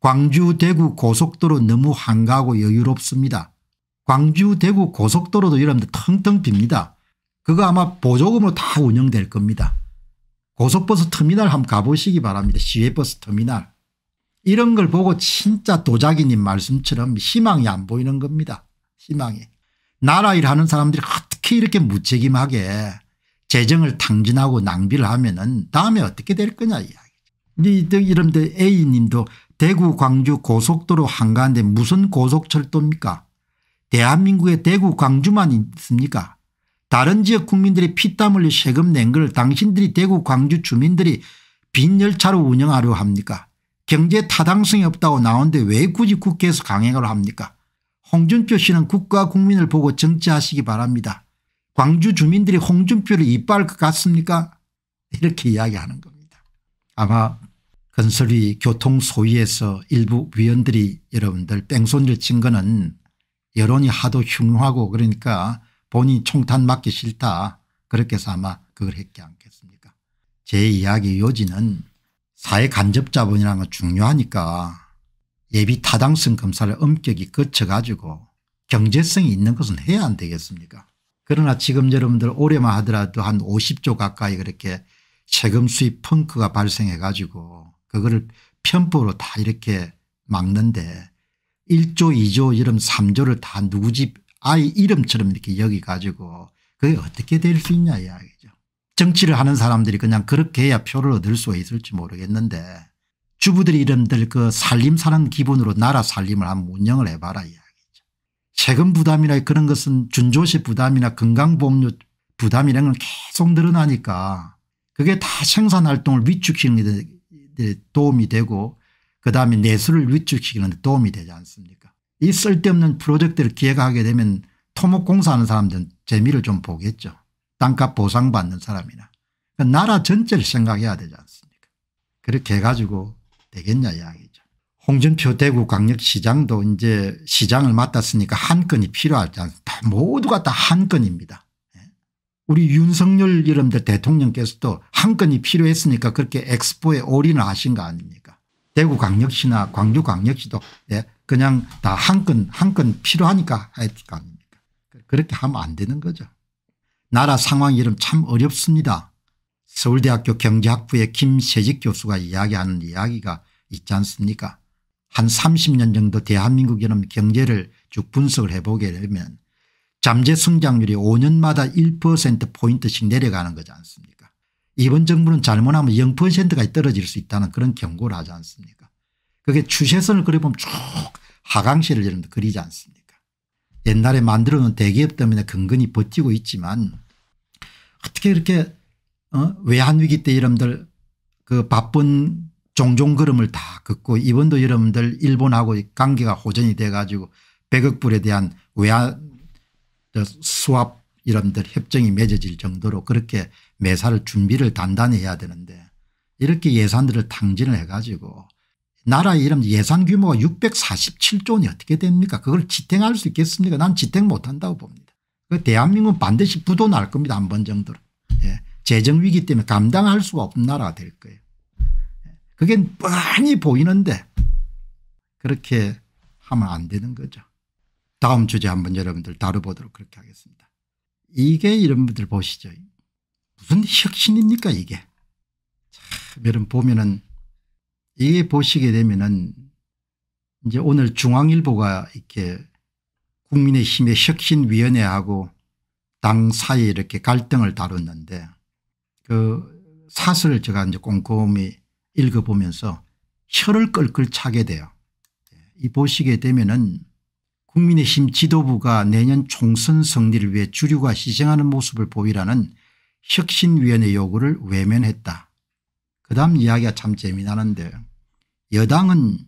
광주 대구 고속도로 너무 한가하고 여유롭습니다. 광주 대구 고속도로도 여러분들 텅텅 빕니다. 그거 아마 보조금으로 다 운영될 겁니다. 고속버스 터미널 한번 가보시기 바랍니다. 시외버스 터미널. 이런 걸 보고 진짜 도자기님 말씀처럼 희망이 안 보이는 겁니다. 희망이. 나라 일하는 사람들이 어떻게 이렇게 무책임하게 재정을 탕진하고 낭비를 하면 은 다음에 어떻게 될 거냐 이야기. 이런데 A님도 대구 광주 고속도로 한가한데 무슨 고속철도입니까 대한민국에 대구 광주만 있습니까 다른 지역 국민들이 피땀 흘려 세금 낸 걸 당신들이 대구 광주 주민들이 빈 열차로 운영하려 합니까 경제 타당성이 없다고 나오는데 왜 굳이 국회에서 강행을 합니까 홍준표 씨는 국가 국민을 보고 정치하시기 바랍니다. 광주 주민들이 홍준표를 이뻐할 것 같습니까 이렇게 이야기하는 겁니다. 아마 건설위 교통소위에서 일부 위원들이 여러분들 뺑소니를 친 거는 여론이 하도 흉하고 그러니까 본인이 총탄 맞기 싫다 그렇게 해서 아마 그걸 했지 않겠습니까 제 이야기 요지는 사회 간접 자본이라는 건 중요하니까 예비 타당성 검사를 엄격히 거쳐가지고 경제성이 있는 것은 해야 안 되겠습니까 그러나 지금 여러분들 올해만 하더라도 한 50조 가까이 그렇게 세금 수입 펑크가 발생해 가지고 그거를 편법으로 다 이렇게 막는데 1조 2조 이름 3조를 다 누구 집 아이 이름처럼 이렇게 여기 가지고 그게 어떻게 될 수 있냐 이야기죠. 정치를 하는 사람들이 그냥 그렇게 해야 표를 얻을 수 있을지 모르겠는데 주부들이 이름들 그 살림 사는 기분으로 나라 살림을 한번 운영을 해봐라 이야기죠. 세금 부담이나 그런 것은 준조세 부담이나 건강보험료 부담 이라는 건 계속 늘어나니까 그게 다 생산활동을 위축시키는 데 도움이 되고 그다음에 내수를 위축시키는 데 도움이 되지 않습니까 이 쓸데없는 프로젝트를 기획하게 되면 토목공사하는 사람들은 재미를 좀 보겠죠. 땅값 보상받는 사람이나. 그러니까 나라 전체를 생각해야 되지 않습니까 그렇게 해가지고 되겠냐 이야기죠. 홍준표 대구 광역시장도 이제 시장을 맡았으니까 한 건이 필요하지 않습니까 모두가 다 한 건입니다. 예. 우리 윤석열 여러분들 대통령께서도 한 건이 필요했으니까 그렇게 엑스포에 올인을 하신 거 아닙니까 대구 광역시나 광주 광역시도 예, 그냥 다 한 건 한 건 필요하니까 할거 아닙니까 그렇게 하면 안 되는 거죠. 나라 상황이 이름 참 어렵습니다. 서울대학교 경제학부의 김세직 교수가 이야기하는 이야기가 있지 않습니까? 한 30년 정도 대한민국 이런 경제를 쭉 분석을 해보게 되면 잠재 성장률이 5년마다 1%포인트씩 내려가는 거지 않습니까? 이번 정부는 잘못하면 0%까지 떨어질 수 있다는 그런 경고를 하지 않습니까? 그게 추세선을 그려보면 쭉 하강세를 이런 그리지 않습니까 옛날에 만들어 놓은 대기업 때문에 근근히 버티고 있지만 어떻게 이렇게 어? 외환위기 때 여러분들 그 바쁜 종종 걸음을 다 긋고 이번도 여러분들 일본하고 관계가 호전이 돼 가지고 100억 불에 대한 외환 수합 여러분들 협정이 맺어질 정도로 그렇게 매사를 준비를 단단히 해야 되는데 이렇게 예산들을 탕진을 해 가지고 나라의 이름 예산 규모가 647조 원이 어떻게 됩니까 그걸 지탱할 수 있겠습니까 난 지탱 못한다고 봅니다. 그 대한민국은 반드시 부도 날 겁니다 한 번 정도로. 예. 재정위기 때문에 감당할 수가 없는 나라가 될 거예요. 그게 뻔히 보이는데 그렇게 하면 안 되는 거죠. 다음 주제 한번 여러분들 다뤄보도록 그렇게 하겠습니다. 이게 여러분들 보시죠. 무슨 혁신입니까 이게. 참 여러분 보면은 이게 보시게 되면은 이제 오늘 중앙일보가 이렇게 국민의힘의 혁신위원회하고 당 사이에 이렇게 갈등을 다뤘는데 그 사설을 제가 이제 꼼꼼히 읽어보면서 혀를 끌끌 차게 돼요. 이 보시게 되면은 국민의힘 지도부가 내년 총선 승리를 위해 주류가 희생하는 모습을 보이라는 혁신위원회 요구를 외면했다. 그 다음 이야기가 참 재미나는데 여당은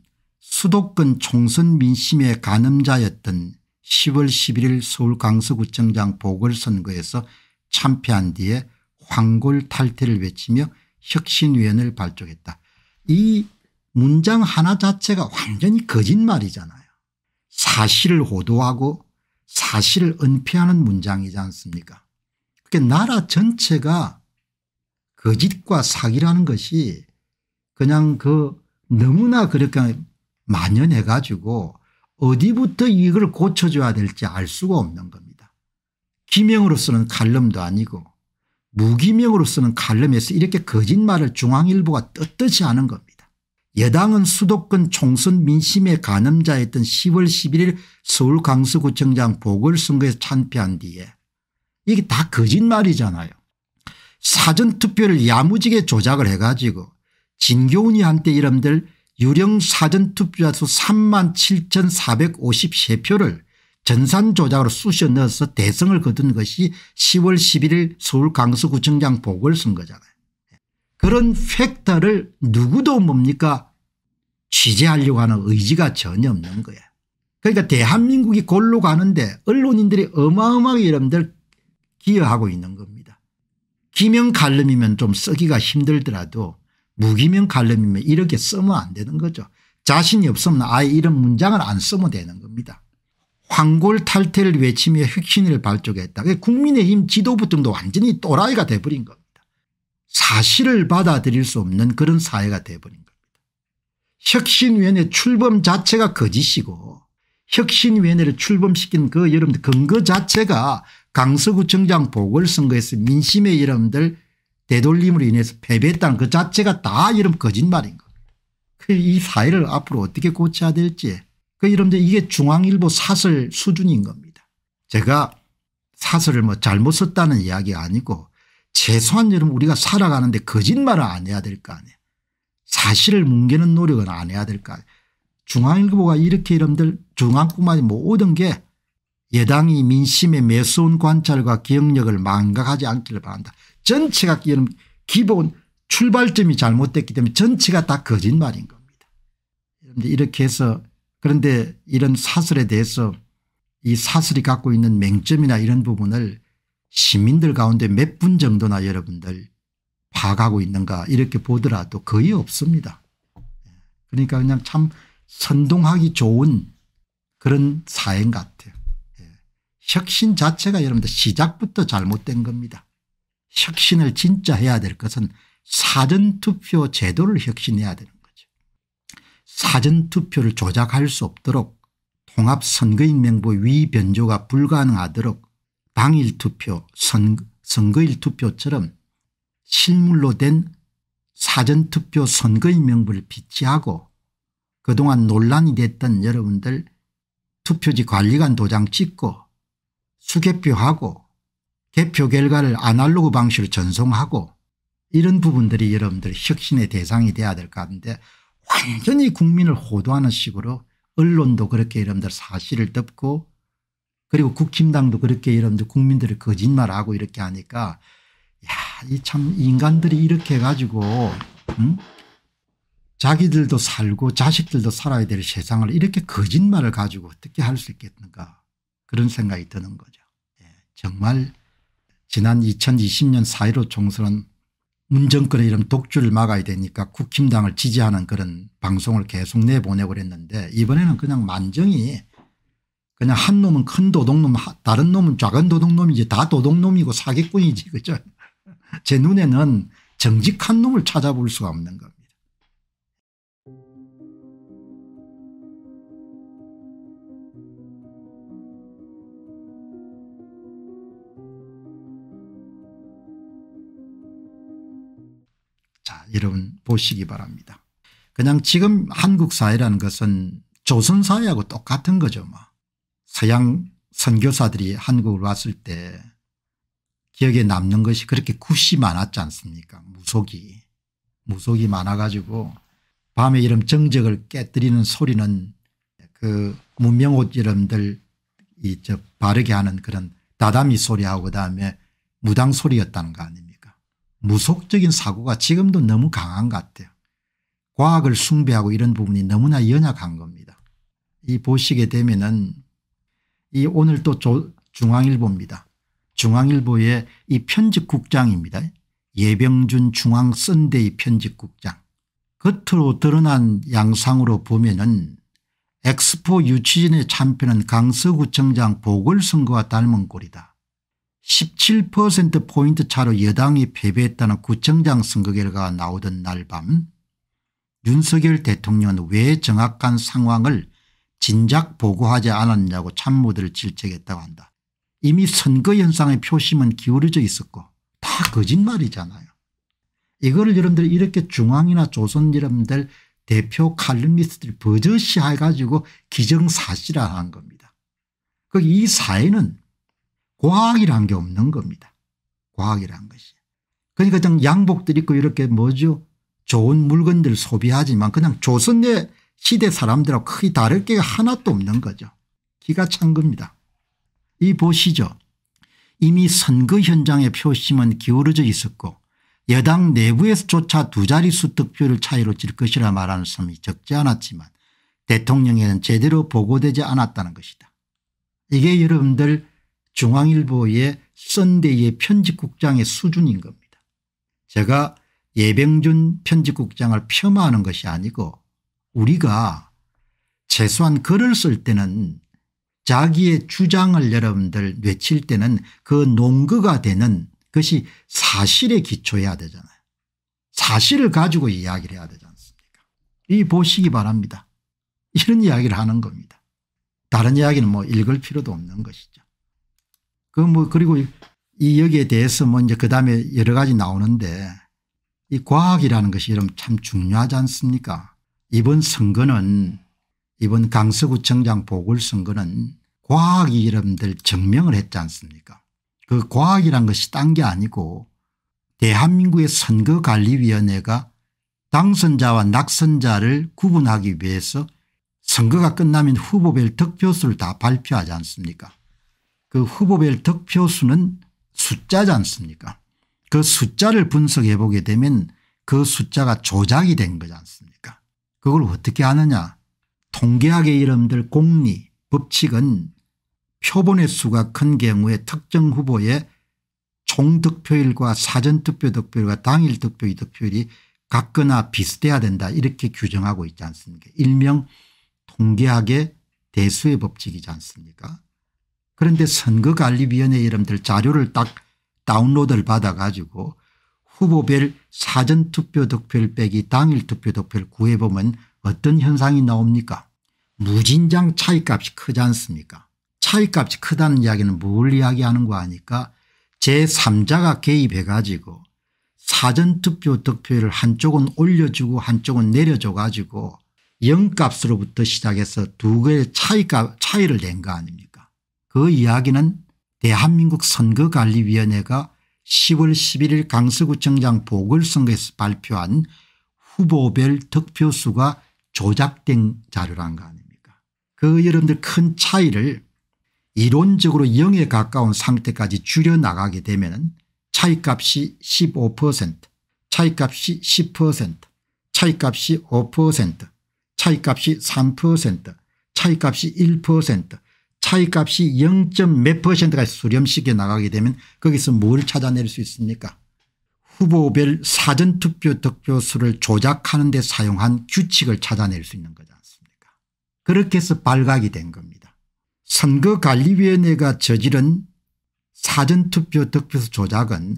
수도권 총선 민심의 가늠자였던 10월 11일 서울 강서구청장 보궐선거에서 참패한 뒤에 황골 탈퇴를 외치며 혁신위원회를 발족했다. 이 문장 하나 자체가 완전히 거짓말이잖아요. 사실을 호도하고 사실을 은폐하는 문장이지 않습니까 그러니까 나라 전체가 거짓과 사기라는 것이 그냥 그 너무나 그렇게 만연해 가지고 어디부터 이걸 고쳐줘야 될지 알 수가 없는 겁니다. 기명으로서는 칼럼도 아니고 무기명으로 쓰는 칼럼에서 이렇게 거짓말을 중앙일보가 떳떳이 하는 겁니다. 여당은 수도권 총선 민심의 가늠자였던 10월 11일 서울 강서구청장 보궐선거에서 참패한 뒤에 이게 다 거짓말이잖아요. 사전투표를 야무지게 조작을 해가지고 진교훈이 한때 이름들 유령 사전투표자 수 3만 7453표를 전산 조작으로 쑤셔 넣어서 대승을 거둔 것이 10월 11일 서울 강서구청장 보궐선거잖아요. 그런 팩터를 누구도 뭡니까 취재하려고 하는 의지가 전혀 없는 거야. 그러니까 대한민국이 골로 가는데 언론인들이 어마어마하게 여러분들 기여하고 있는 겁니다. 기명 칼럼이면 좀 쓰기가 힘들더라도 무기명 칼럼이면 이렇게 쓰면 안 되는 거죠. 자신이 없으면 아예 이런 문장을 안 쓰면 되는 겁니다. 황골 탈퇴를 외치며 혁신을 발족했다. 국민의힘 지도부 등도 완전히 또라이가 돼버린 겁니다. 사실을 받아들일 수 없는 그런 사회가 돼버린 겁니다. 혁신위원회 출범 자체가 거짓이고 혁신위원회를 출범시킨 그 여러분들 근거 자체가 강서구청장 보궐선거에서 민심의 여러분들 되돌림으로 인해서 패배했다는 그 자체가 다 이런 거짓말인 겁니다. 그이 사회를 앞으로 어떻게 고쳐야 될지 그 여러분들 이게 중앙일보 사설 수준인 겁니다. 제가 사설을 뭐 잘못 썼다는 이야기 아니고 최소한 여러분 우리가 살아가는데 거짓말을 안 해야 될 거 아니에요. 사실을 뭉개는 노력은 안 해야 될 거 아니에요. 중앙일보가 이렇게 여러분들 중앙뿐만이 모든 게 여당이 민심의 매서운 관찰과 기억력을 망각하지 않기를 바란다. 전체가 기본 출발점이 잘못됐기 때문에 전체가 다 거짓말인 겁니다. 이렇게 해서 그런데 이런 사설에 대해서 이 사설이 갖고 있는 맹점이나 이런 부분을 시민들 가운데 몇 분 정도나 여러분들 파악하고 있는가 이렇게 보더라도 거의 없습니다. 그러니까 그냥 참 선동하기 좋은 그런 사행. 예. 혁신 자체가 여러분들 시작부터 잘못된 겁니다. 혁신을 진짜 해야 될 것은 사전투표 제도를 혁신해야 되는 거죠. 사전투표를 조작할 수 없도록 통합선거인 명부 위변조가 불가능하도록 당일 투표 선, 선거일 투표처럼 실물로 된 사전투표 선거인 명부를 비치하고 그동안 논란이 됐던 여러분들 투표지 관리관 도장 찍고 수개표하고 개표 결과를 아날로그 방식으로 전송하고 이런 부분들이 여러분들 혁신의 대상이 돼야 될 것 같은데 완전히 국민을 호도하는 식으로 언론도 그렇게 여러분들 사실을 덮고 그리고 국힘당도 그렇게 여러분들 국민들을 거짓말하고 이렇게 하니까 야이 참 인간들이 이렇게 해가지고 응? 자기들도 살고 자식들도 살아야 될 세상을 이렇게 거짓말을 가지고 어떻게 할 수 있겠는가 그런 생각이 드는 거죠. 예, 정말 지난 2020년 4.15 총선은 문정권의 이런 독주를 막아야 되니까 국힘당을 지지하는 그런 방송을 계속 내보내고 그랬는데 이번에는 그냥 만정이 그냥 한 놈은 큰 도둑놈 다른 놈은 작은 도둑놈이지 다 도둑놈이고 사기꾼이지 그죠 제 눈에는 정직한 놈을 찾아볼 수가 없는 겁니다. 여러분 보시기 바랍니다. 그냥 지금 한국 사회라는 것은 조선 사회하고 똑같은 거죠. 뭐. 서양 선교사들이 한국을 왔을 때 기억에 남는 것이 그렇게 굿이 많았지 않습니까 무속이 무속이 많아가지고 밤에 이런 정적을 깨뜨리는 소리는 그 문명옷 여러분들 이저 바르게 하는 그런 다다미 소리하고 그다음에 무당 소리였다는 거 아닙니까 무속적인 사고가 지금도 너무 강한 것 같아요. 과학을 숭배하고 이런 부분이 너무나 연약한 겁니다. 이 보시게 되면은 이 오늘 또 중앙일보입니다. 중앙일보의 이 편집국장입니다. 예병준 중앙 썬데이 편집국장. 겉으로 드러난 양상으로 보면은 엑스포 유치전의 참패는 강서구청장 보궐선거와 닮은 꼴이다. 17%포인트 차로 여당이 패배했다는 구청장 선거 결과가 나오던 날 밤 윤석열 대통령은 왜 정확한 상황을 진작 보고하지 않았냐고 참모들을 질책했다고 한다. 이미 선거 현상의 표심은 기울어져 있었고 다 거짓말이잖아요. 이거를 여러분들 이렇게 중앙이나 조선 여러분들 대표 칼럼니스트들이 버젓이 해가지고 기정사실화한 겁니다. 그 이 사회는 과학이란 게 없는 겁니다. 과학이란 것이. 그러니까 그냥 양복들 입고 이렇게 뭐죠 좋은 물건들 소비하지만 그냥 조선의 시대 사람들하고 크게 다를 게 하나도 없는 거죠. 기가 찬 겁니다. 이 보시죠. 이미 선거 현장의 표심은 기울어져 있었고 여당 내부에서조차 두 자릿수 득표율 차이로 질 것이라 말하는 사람이 적지 않았지만 대통령에는 제대로 보고되지 않았다는 것이다. 이게 여러분들 중앙일보의 썬데이의 편집국장의 수준인 겁니다. 제가 예병준 편집국장을 폄하하는 것이 아니고 우리가 최소한 글을 쓸 때는 자기의 주장을 여러분들 외칠 때는 그 논거가 되는 것이 사실에 기초해야 되잖아요. 사실을 가지고 이야기를 해야 되지 않습니까 이 보시기 바랍니다. 이런 이야기를 하는 겁니다. 다른 이야기는 뭐 읽을 필요도 없는 것이죠. 그 뭐 그리고 이 여기에 대해서 뭐 이제 그 다음에 여러 가지 나오는데 이 과학이라는 것이 여러분 참 중요하지 않습니까? 이번 선거는 이번 강서구청장 보궐선거는 과학이 여러분들 증명을 했지 않습니까? 그 과학이란 것이 딴 게 아니고 대한민국의 선거관리위원회가 당선자와 낙선자를 구분하기 위해서 선거가 끝나면 후보별 득표수를 다 발표하지 않습니까 그 후보별 득표수는 숫자지 않습니까? 그 숫자를 분석해 보게 되면 그 숫자가 조작이 된 거지 않습니까? 그걸 어떻게 하느냐? 통계학의 이름들 공리 법칙은 표본의 수가 큰 경우에 특정 후보의 총득표율과 사전투표 득표율과 당일 득표 득표율이 같거나 비슷해야 된다 이렇게 규정하고 있지 않습니까? 일명 통계학의 대수의 법칙이지 않습니까 그런데 선거관리위원회 이름들 자료를 딱 다운로드를 받아 가지고 후보별 사전투표 득표율 빼기 당일 투표 득표를 구해보면 어떤 현상이 나옵니까? 무진장 차이값이 크지 않습니까? 차이값이 크다는 이야기는 뭘 이야기하는 거 아니까 제3자가 개입해 가지고 사전투표 득표율을 한쪽은 올려주고 한쪽은 내려줘 가지고 0값으로부터 시작해서 두 개의 차이값 차이를 낸 거 아닙니까 그 이야기는 대한민국 선거관리위원회가 10월 11일 강서구청장 보궐선거에서 발표한 후보별 득표수가 조작된 자료란 거 아닙니까? 그 여러분들 큰 차이를 이론적으로 0에 가까운 상태까지 줄여나가게 되면 차이값이 15% 차이값이 10% 차이값이 5% 차이값이 3% 차이값이 1% 차이값이 0. 몇 퍼센트가 수렴시켜 나가게 되면 거기서 뭘 찾아낼 수 있습니까 후보별 사전투표 득표수를 조작하는 데 사용한 규칙을 찾아낼 수 있는 거지 않습니까 그렇게 해서 발각이 된 겁니다. 선거관리위원회가 저지른 사전투표 득표수 조작은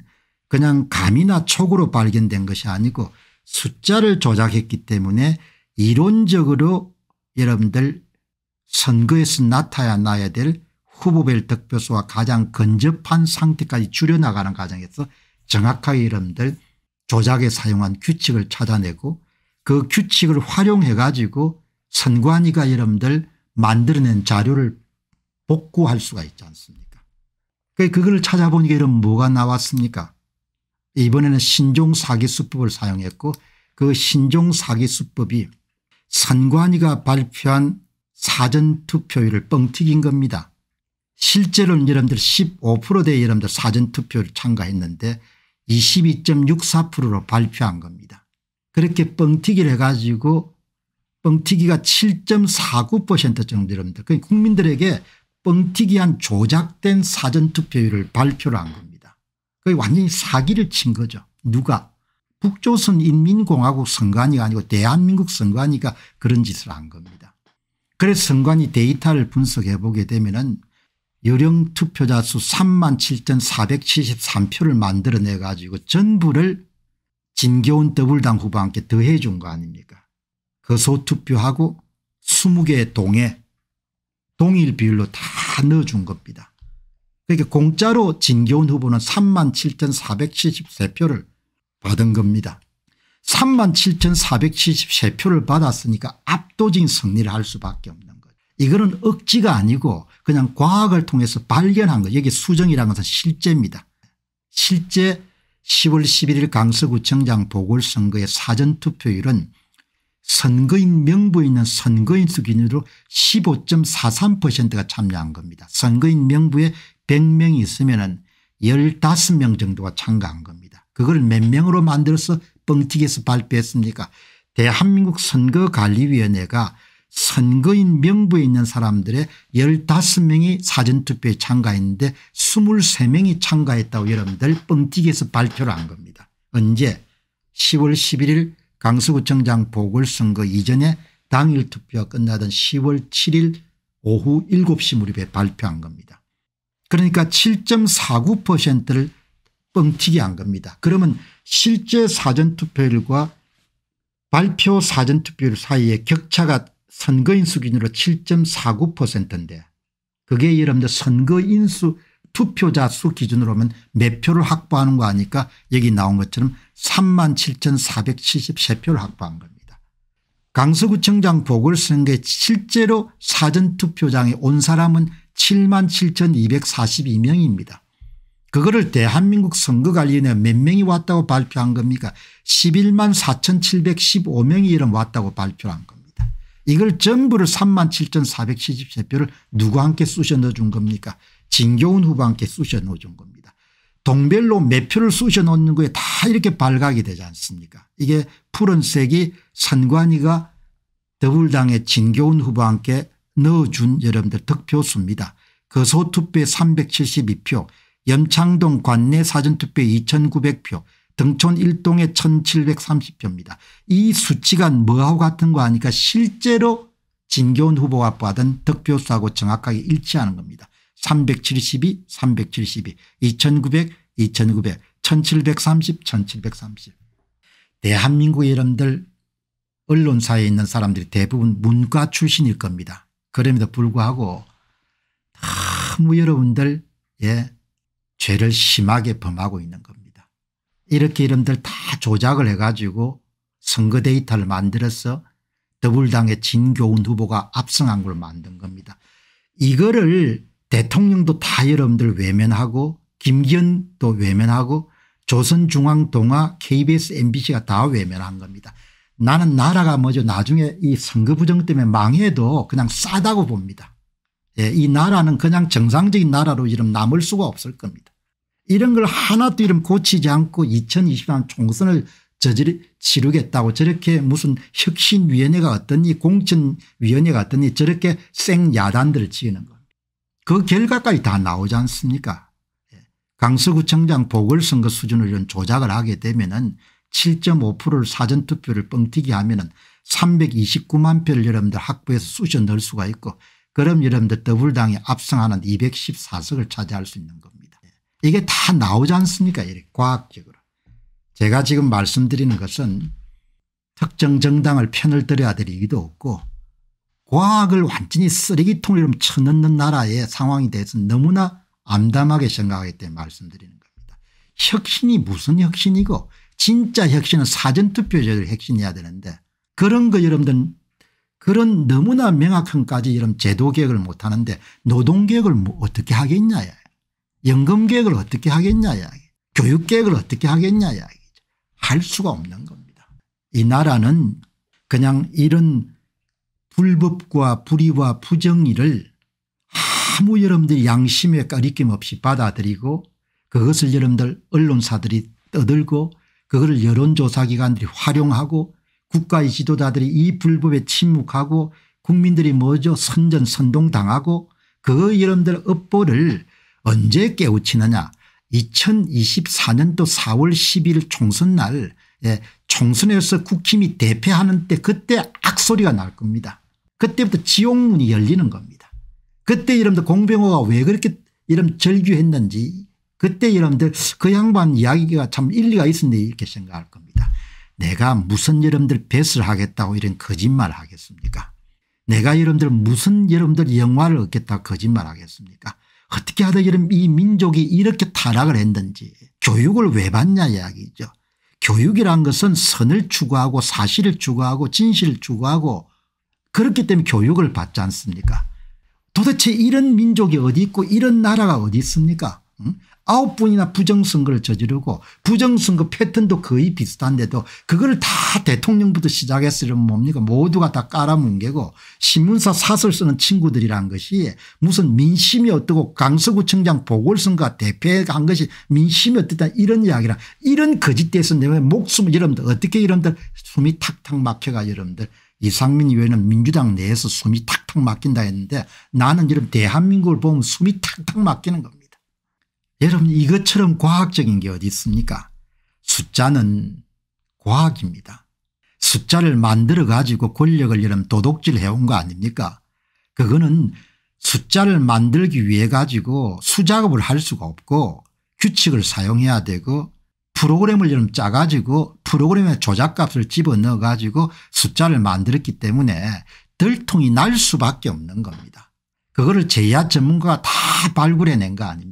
그냥 감이나 촉으로 발견된 것이 아니고 숫자를 조작했기 때문에 이론적으로 여러분들 선거에서 나타나야 될 후보별 득표수와 가장 근접한 상태까지 줄여나가는 과정에서 정확하게 여러분들 조작에 사용한 규칙을 찾아내고 그 규칙을 활용해 가지고 선관위가 여러분들 만들어낸 자료를 복구할 수가 있지 않습니까? 그 그걸 찾아보니까 이런 뭐가 나왔습니까? 이번에는 신종 사기수법을 사용했고 그 신종 사기수법이 선관위가 발표한 사전투표율을 뻥튀긴 겁니다. 실제로는 여러분들 15%대 여러분들 사전투표를 참가했는데 22.64%로 발표한 겁니다. 그렇게 뻥튀기를 해가지고 뻥튀기가 7.49% 정도 여러분들 그 국민들에게 뻥튀기한 조작된 사전투표율을 발표를 한 겁니다. 그 완전히 사기를 친 거죠. 누가 북조선 인민공화국 선관위가 아니고 대한민국 선관위가 그런 짓을 한 겁니다. 그래서 선관위 데이터를 분석해 보게 되면 여령 투표자 수 3만 7,473표를 만들어내 가지고 전부를 진교훈 더불당 후보와 함께 더해 준 거 아닙니까 거소 투표하고 20개의 동에 동일 비율로 다 넣어 준 겁니다. 그러니까 공짜로 진교훈 후보는 3만 7,473표를 받은 겁니다. 3만 7,473표를 받았으니까 압도적인 승리를 할 수밖에 없는 거예요. 이거는 억지가 아니고 그냥 과학을 통해서 발견한 거 여기 수정이라는 것은 실제입니다. 실제 10월 11일 강서구청장 보궐선거의 사전투표율은 선거인 명부에 있는 선거인 수 기준으로 15.43%가 참여한 겁니다. 선거인 명부에 100명이 있으면 15명 정도가 참가한 겁니다. 그걸 몇 명으로 만들어서 뻥튀기해서 발표했습니까 대한민국 선거관리위원회가 선거인 명부에 있는 사람들의 15명이 사전투표에 참가했는데 23명이 참가했다고 여러분들 뻥튀기해서 발표를 한 겁니다. 언제 10월 11일 강서구청장 보궐선거 이전에 당일 투표가 끝나던 10월 7일 오후 7시 무렵에 발표한 겁니다. 그러니까 7.49%를 뻥튀기 한 겁니다. 그러면 실제 사전투표율과 발표 사전투표율 사이에 격차가 선거인 수 기준으로 7.49%인데 그게 여러분들 선거인 수 투표자 수 기준으로 하면 몇 표를 확보하는 거 아니까 여기 나온 것처럼 3만 7,473표를 확보한 겁니다. 강서구청장 보궐선거에 실제로 사전투표장에 온 사람은 7만 7,242명입니다. 그거를 대한민국 선거관리위원회 몇 명이 왔다고 발표한 겁니까 11만 4,715명이 이름 왔다고 발표한 겁니다. 이걸 전부를 3만 7,473표를 누구 함께 쑤셔 넣어준 겁니까 진교훈 후보 함께 쑤셔 넣어준 겁니다. 동별로 몇 표를 쑤셔 넣는 거에 다 이렇게 발각이 되지 않습니까 이게 푸른색이 선관위가 더불당의 진교훈 후보 함께 넣어준 여러분들 득표수입니다. 거소투표에 372표 염창동 관내 사전투표에 2900표 등촌 1동에 1730표입니다. 이 수치가 뭐하고 같은 거 하니까 실제로 진교훈 후보가 받은 득표수하고 정확하게 일치하는 겁니다. 372, 372, 2900, 2900, 1730, 1730. 대한민국 여러분들 언론사에 있는 사람들이 대부분 문과 출신일 겁니다. 그럼에도 불구하고 너무 여러분들 예 죄를 심하게 범하고 있는 겁니다. 이렇게 이름들 다 조작을 해가지고 선거 데이터를 만들어서 더불당의 진교훈 후보가 압승한 걸 만든 겁니다. 이거를 대통령도 다 여러분들 외면하고 김기현도 외면하고 조선중앙동화 KBS MBC가 다 외면한 겁니다. 나는 나라가 뭐죠 나중에 이 선거 부정 때문에 망해도 그냥 싸다고 봅니다. 예, 이 나라는 그냥 정상적인 나라로 이름 남을 수가 없을 겁니다. 이런 걸 하나도 이름 고치지 않고 2023 총선을 저질이 치르겠다고 저렇게 무슨 혁신위원회가 어떠니 공천위원회가 어떠니 저렇게 생야단들을 지으는 겁니다. 그 결과까지 다 나오지 않습니까 예. 강서구청장 보궐선거 수준을 이런 조작을 하게 되면 은 7.5%를 사전투표를 뻥튀기 하면 은 329만 표를 여러분들 확보해서 쑤셔 넣을 수가 있고 그럼 여러분들 더불당이 압승하는 214석을 차지할 수 있는 겁니다. 이게 다 나오지 않습니까 이렇게 과학적으로. 제가 지금 말씀드리는 것은 특정 정당을 편을 들어야 될 이유도 없고 과학을 완전히 쓰레기통으로 쳐넣는 나라의 상황이 대해서 너무나 암담하게 생각하기 때문에 말씀드리는 겁니다. 혁신이 무슨 혁신이고 진짜 혁신은 사전투표제를 혁신해야 되는데 그런 거 여러분들 그런 너무나 명확한까지 이런 제도개혁을 못하는데 노동개혁을 뭐 어떻게 하겠냐 연금 계획을 어떻게 하겠냐 이야기 교육 계획을 어떻게 하겠냐 이야기죠. 할 수가 없는 겁니다. 이 나라는 그냥 이런 불법과 불의와 부정의를 아무 여러분들이 양심에 꺼리낌 없이 받아들이고 그것을 여러분들 언론사들이 떠들고 그것을 여론조사기관들이 활용하고 국가의 지도자들이 이 불법에 침묵하고 국민들이 뭐죠 선전 선동당하고 그 여러분들 업보를 언제 깨우치느냐 2024년도 4월 10일 총선 날 예, 총선에서 국힘이 대패하는 때 그때 악소리가 날 겁니다. 그때부터 지옥문이 열리는 겁니다. 그때 여러분들 공병호가 왜 그렇게 이런 절규했는지 그때 여러분들 그 양반 이야기가 참 일리가 있었네 이렇게 생각할 겁니다. 내가 무슨 여러분들 뱃을 하겠다고 이런 거짓말 하겠습니까 내가 여러분들 무슨 여러분들 영화를 얻겠다고 거짓말 하겠습니까 어떻게 하다 이런 이 민족이 이렇게 타락을 했는지 교육을 왜 받냐 이야기죠. 교육이란 것은 선을 추구하고 사실을 추구하고 진실을 추구하고 그렇기 때문에 교육을 받지 않습니까? 도대체 이런 민족이 어디 있고 이런 나라가 어디 있습니까 아홉 분이나 부정선거를 저지르고 부정선거 패턴도 거의 비슷한데도 그걸 다 대통령부터 이러면 뭡니까? 모두가 다 깔아뭉개고 신문사 사설 쓰는 친구들이란 것이 무슨 민심이 어떻고 강서구청장 보궐선거 대표한 것이 민심이 어떻다 이런 이야기라. 이런 거짓대에서 내가 목숨을 여러분들 어떻게 여러분들? 숨이 탁탁 막혀가 여러분들. 이상민 의원은 민주당 내에서 숨이 탁탁 막힌다 했는데 나는 여러분 대한민국을 보면 숨이 탁탁 막히는 겁니다. 여러분 이것처럼 과학적인 게 어디 있습니까 숫자는 과학입니다. 숫자를 만들어 가지고 권력을 여러분 도둑질 해온 거 아닙니까 그거는 숫자를 만들기 위해 가지고 수작업을 할 수가 없고 규칙을 사용해야 되고 프로그램을 여러분 짜가지고 프로그램에 조작값을 집어넣어 가지고 숫자를 만들었기 때문에 들통이 날 수밖에 없는 겁니다. 그거를 제야 전문가가 다 발굴해낸 거 아닙니까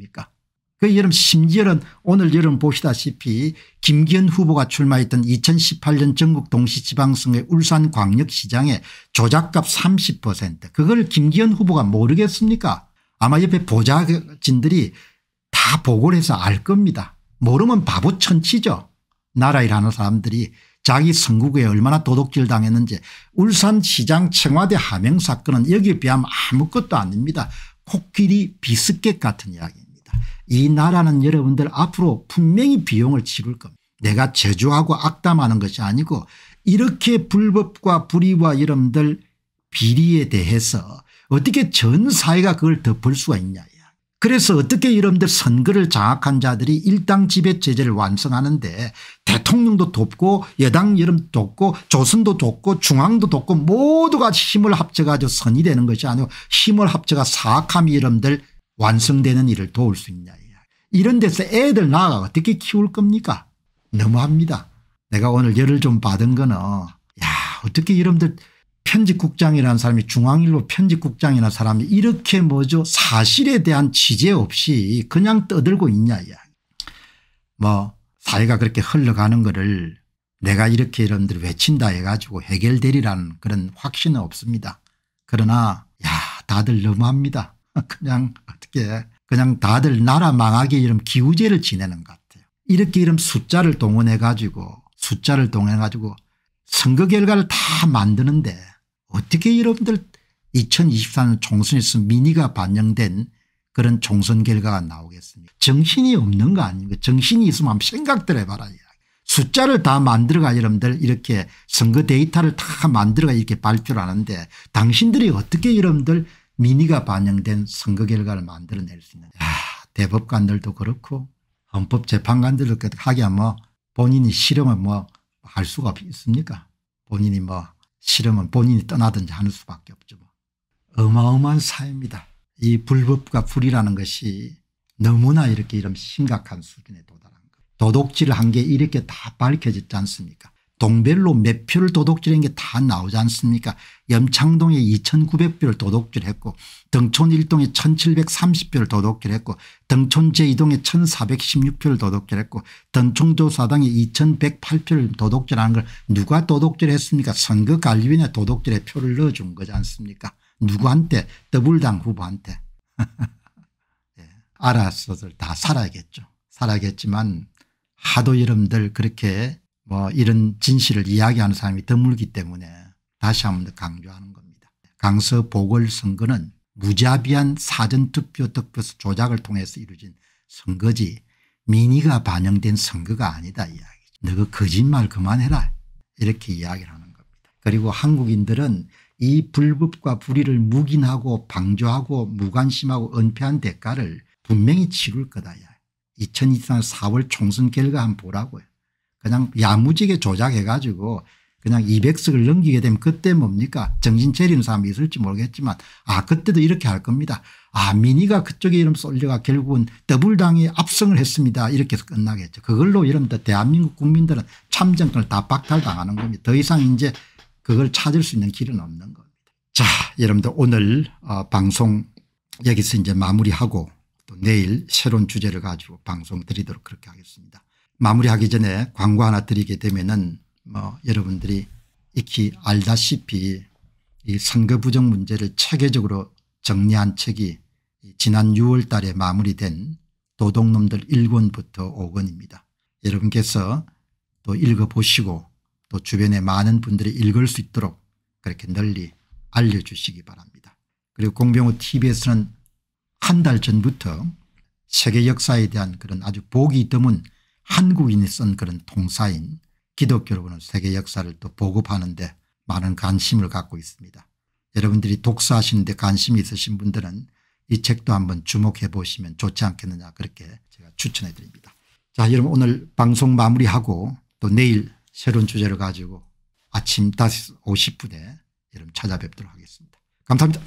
그 여러분 심지어는 오늘 여러분 보시다시피 김기현 후보가 출마했던 2018년 전국 동시지방선거의 울산광역시장에 조작값 30% 그걸 김기현 후보가 모르겠습니까 아마 옆에 보좌진들이 다 보고를 해서 알 겁니다. 모르면 바보 천치죠. 나라 일하는 사람들이 자기 선거구에 얼마나 도둑질 당했는지 울산시장 청와대 하명 사건은 여기에 비하면 아무것도 아닙니다. 코끼리 비스켓 같은 이야기 이 나라는 여러분들 앞으로 분명히 비용을 치를 겁니다. 내가 제주하고 악담하는 것이 아니고 이렇게 불법과 불의와 여러분들 비리에 대해서 어떻게 전 사회가 그걸 덮을 수가 있냐. 그래서 어떻게 여러분들 선거를 장악한 자들이 일당 지배 체제를 완성하는데 대통령도 돕고 여당 여름 돕고 조선도 돕고 중앙도 돕고 모두가 힘을 합쳐가지고 선이 되는 것이 아니고 힘을 합쳐가 사악함이 여러분들 완성되는 일을 도울 수 있냐. 이런 데서 애들 낳아 어떻게 키울 겁니까 너무합니다. 내가 오늘 열을 좀 받은 거는 야 어떻게 여러분들 편집국장이라는 사람이 중앙일보 편집국장이라는 사람이 이렇게 뭐죠 사실에 대한 취재 없이 그냥 떠들고 있냐 뭐 사회가 그렇게 흘러가는 거를 내가 이렇게 여러분들 외친다 해가지고 해결되리라는 그런 확신은 없습니다. 그러나 야 다들 너무합니다. 그냥 어떻게 그냥 다들 나라 망하게 이런 기우제를 지내는 것 같아요. 이렇게 이런 숫자를 동원해 가지고 숫자를 동원해 가지고 선거 결과를 다 만드는데 어떻게 여러분들 2024년 총선에서 민의가 반영된 그런 총선 결과가 나오겠습니까 정신이 없는 거 아닙니까 정신이 있으면 한번 생각들 해봐라. 숫자를 다 만들어가 여러분들 이렇게 선거 데이터를 다 만들어가 이렇게 발표를 하는데 당신들이 어떻게 여러분들 민의가 반영된 선거 결과를 만들어낼 수 있는 야, 대법관들도 그렇고 헌법재판관들도 하기야 뭐 본인이 싫으면 뭐할 수가 있습니까 본인이 뭐 싫으면 본인이 떠나든지 하는 수밖에 없죠. 뭐. 어마어마한 사회입니다. 이 불법과 불이라는 것이 너무나 이렇게 이런 심각한 수준에 도달한 것. 도둑질을 한게 이렇게 다 밝혀졌지 않습니까 동별로 몇 표를 도둑질한 게 다 나오지 않습니까 염창동에 2900표를 도둑질했고 등촌 1동에 1730표를 도둑질했고 등촌 제2동에 1416표를 도둑질했고 등촌조사당에 2108표를 도둑질한 걸 누가 도둑질했습니까 선거관리위원회 도둑질에 표를 넣어준 거지 않습니까 누구한테 더불당 후보한테 네. 알아서들 다 살아야겠죠. 살아야겠지만 하도 여러분들 그렇게 뭐 이런 진실을 이야기하는 사람이 드물기 때문에 다시 한 번 더 강조하는 겁니다. 강서 보궐선거는 무자비한 사전투표 득표수 조작을 통해서 이루어진 선거지 민의가 반영된 선거가 아니다 이야기죠. 너그 거짓말 그만해라 이렇게 이야기를 하는 겁니다. 그리고 한국인들은 이 불법과 불의를 묵인하고 방조하고 무관심하고 은폐한 대가를 분명히 치를 거다. 2024년 4월 총선 결과 한번 보라고요. 그냥 야무지게 조작해 가지고 그냥 200석을 넘기게 되면 그때 뭡니까 정신 차리는 사람이 있을지 모르겠지만 아 그때도 이렇게 할 겁니다. 아 민의가 그쪽에 이름 쏠려가 결국은 더불당이 압승을 했습니다. 이렇게 해서 끝나겠죠. 그걸로 여러분들 대한민국 국민들은 참정권을 다 박탈당하는 겁니다. 더 이상 이제 그걸 찾을 수 있는 길은 없는 겁니다. 자 여러분들 오늘 어 방송 여기서 이제 마무리하고 또 내일 새로운 주제를 가지고 방송 드리도록 그렇게 하겠습니다. 마무리하기 전에 광고 하나 드리게 되면은 뭐 여러분들이 익히 알다시피 이 선거 부정 문제를 체계적으로 정리한 책이 지난 6월 달에 마무리된 도둑놈들 1권부터 5권입니다. 여러분께서 또 읽어보시고 또 주변에 많은 분들이 읽을 수 있도록 그렇게 널리 알려주시기 바랍니다. 그리고 공병호 tv에서는 한 달 전부터 세계 역사에 대한 그런 아주 보기 드문 한국인이 쓴 그런 통사인 기독교로 보는 세계 역사를 또 보급하는데 많은 관심을 갖고 있습니다. 여러분들이 독서하시는데 관심이 있으신 분들은 이 책도 한번 주목해 보시면 좋지 않겠느냐 그렇게 제가 추천해 드립니다. 자 여러분 오늘 방송 마무리하고 또 내일 새로운 주제를 가지고 아침 5시 50분에 여러분 찾아뵙도록 하겠습니다. 감사합니다.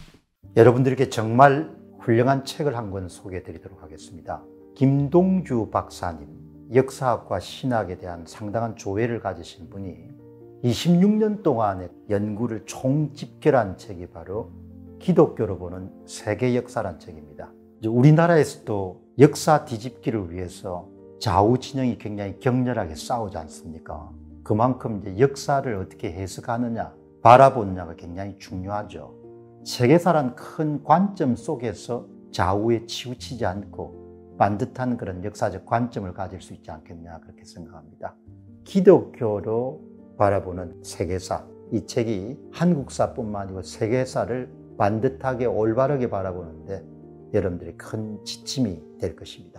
여러분들께 정말 훌륭한 책을 한 권 소개해 드리도록 하겠습니다. 김동주 박사님 역사학과 신학에 대한 상당한 조예를 가지신 분이 26년 동안의 연구를 총집결한 책이 바로 기독교로 보는 세계 역사란 책입니다. 우리나라에서도 역사 뒤집기를 위해서 좌우 진영이 굉장히 격렬하게 싸우지 않습니까? 그만큼 이제 역사를 어떻게 해석하느냐, 바라보느냐가 굉장히 중요하죠. 세계사란 큰 관점 속에서 좌우에 치우치지 않고 반듯한 그런 역사적 관점을 가질 수 있지 않겠냐 그렇게 생각합니다. 기독교로 바라보는 세계사 이 책이 한국사뿐만 아니고 세계사를 반듯하게 올바르게 바라보는데 여러분들이 큰 지침이 될 것입니다.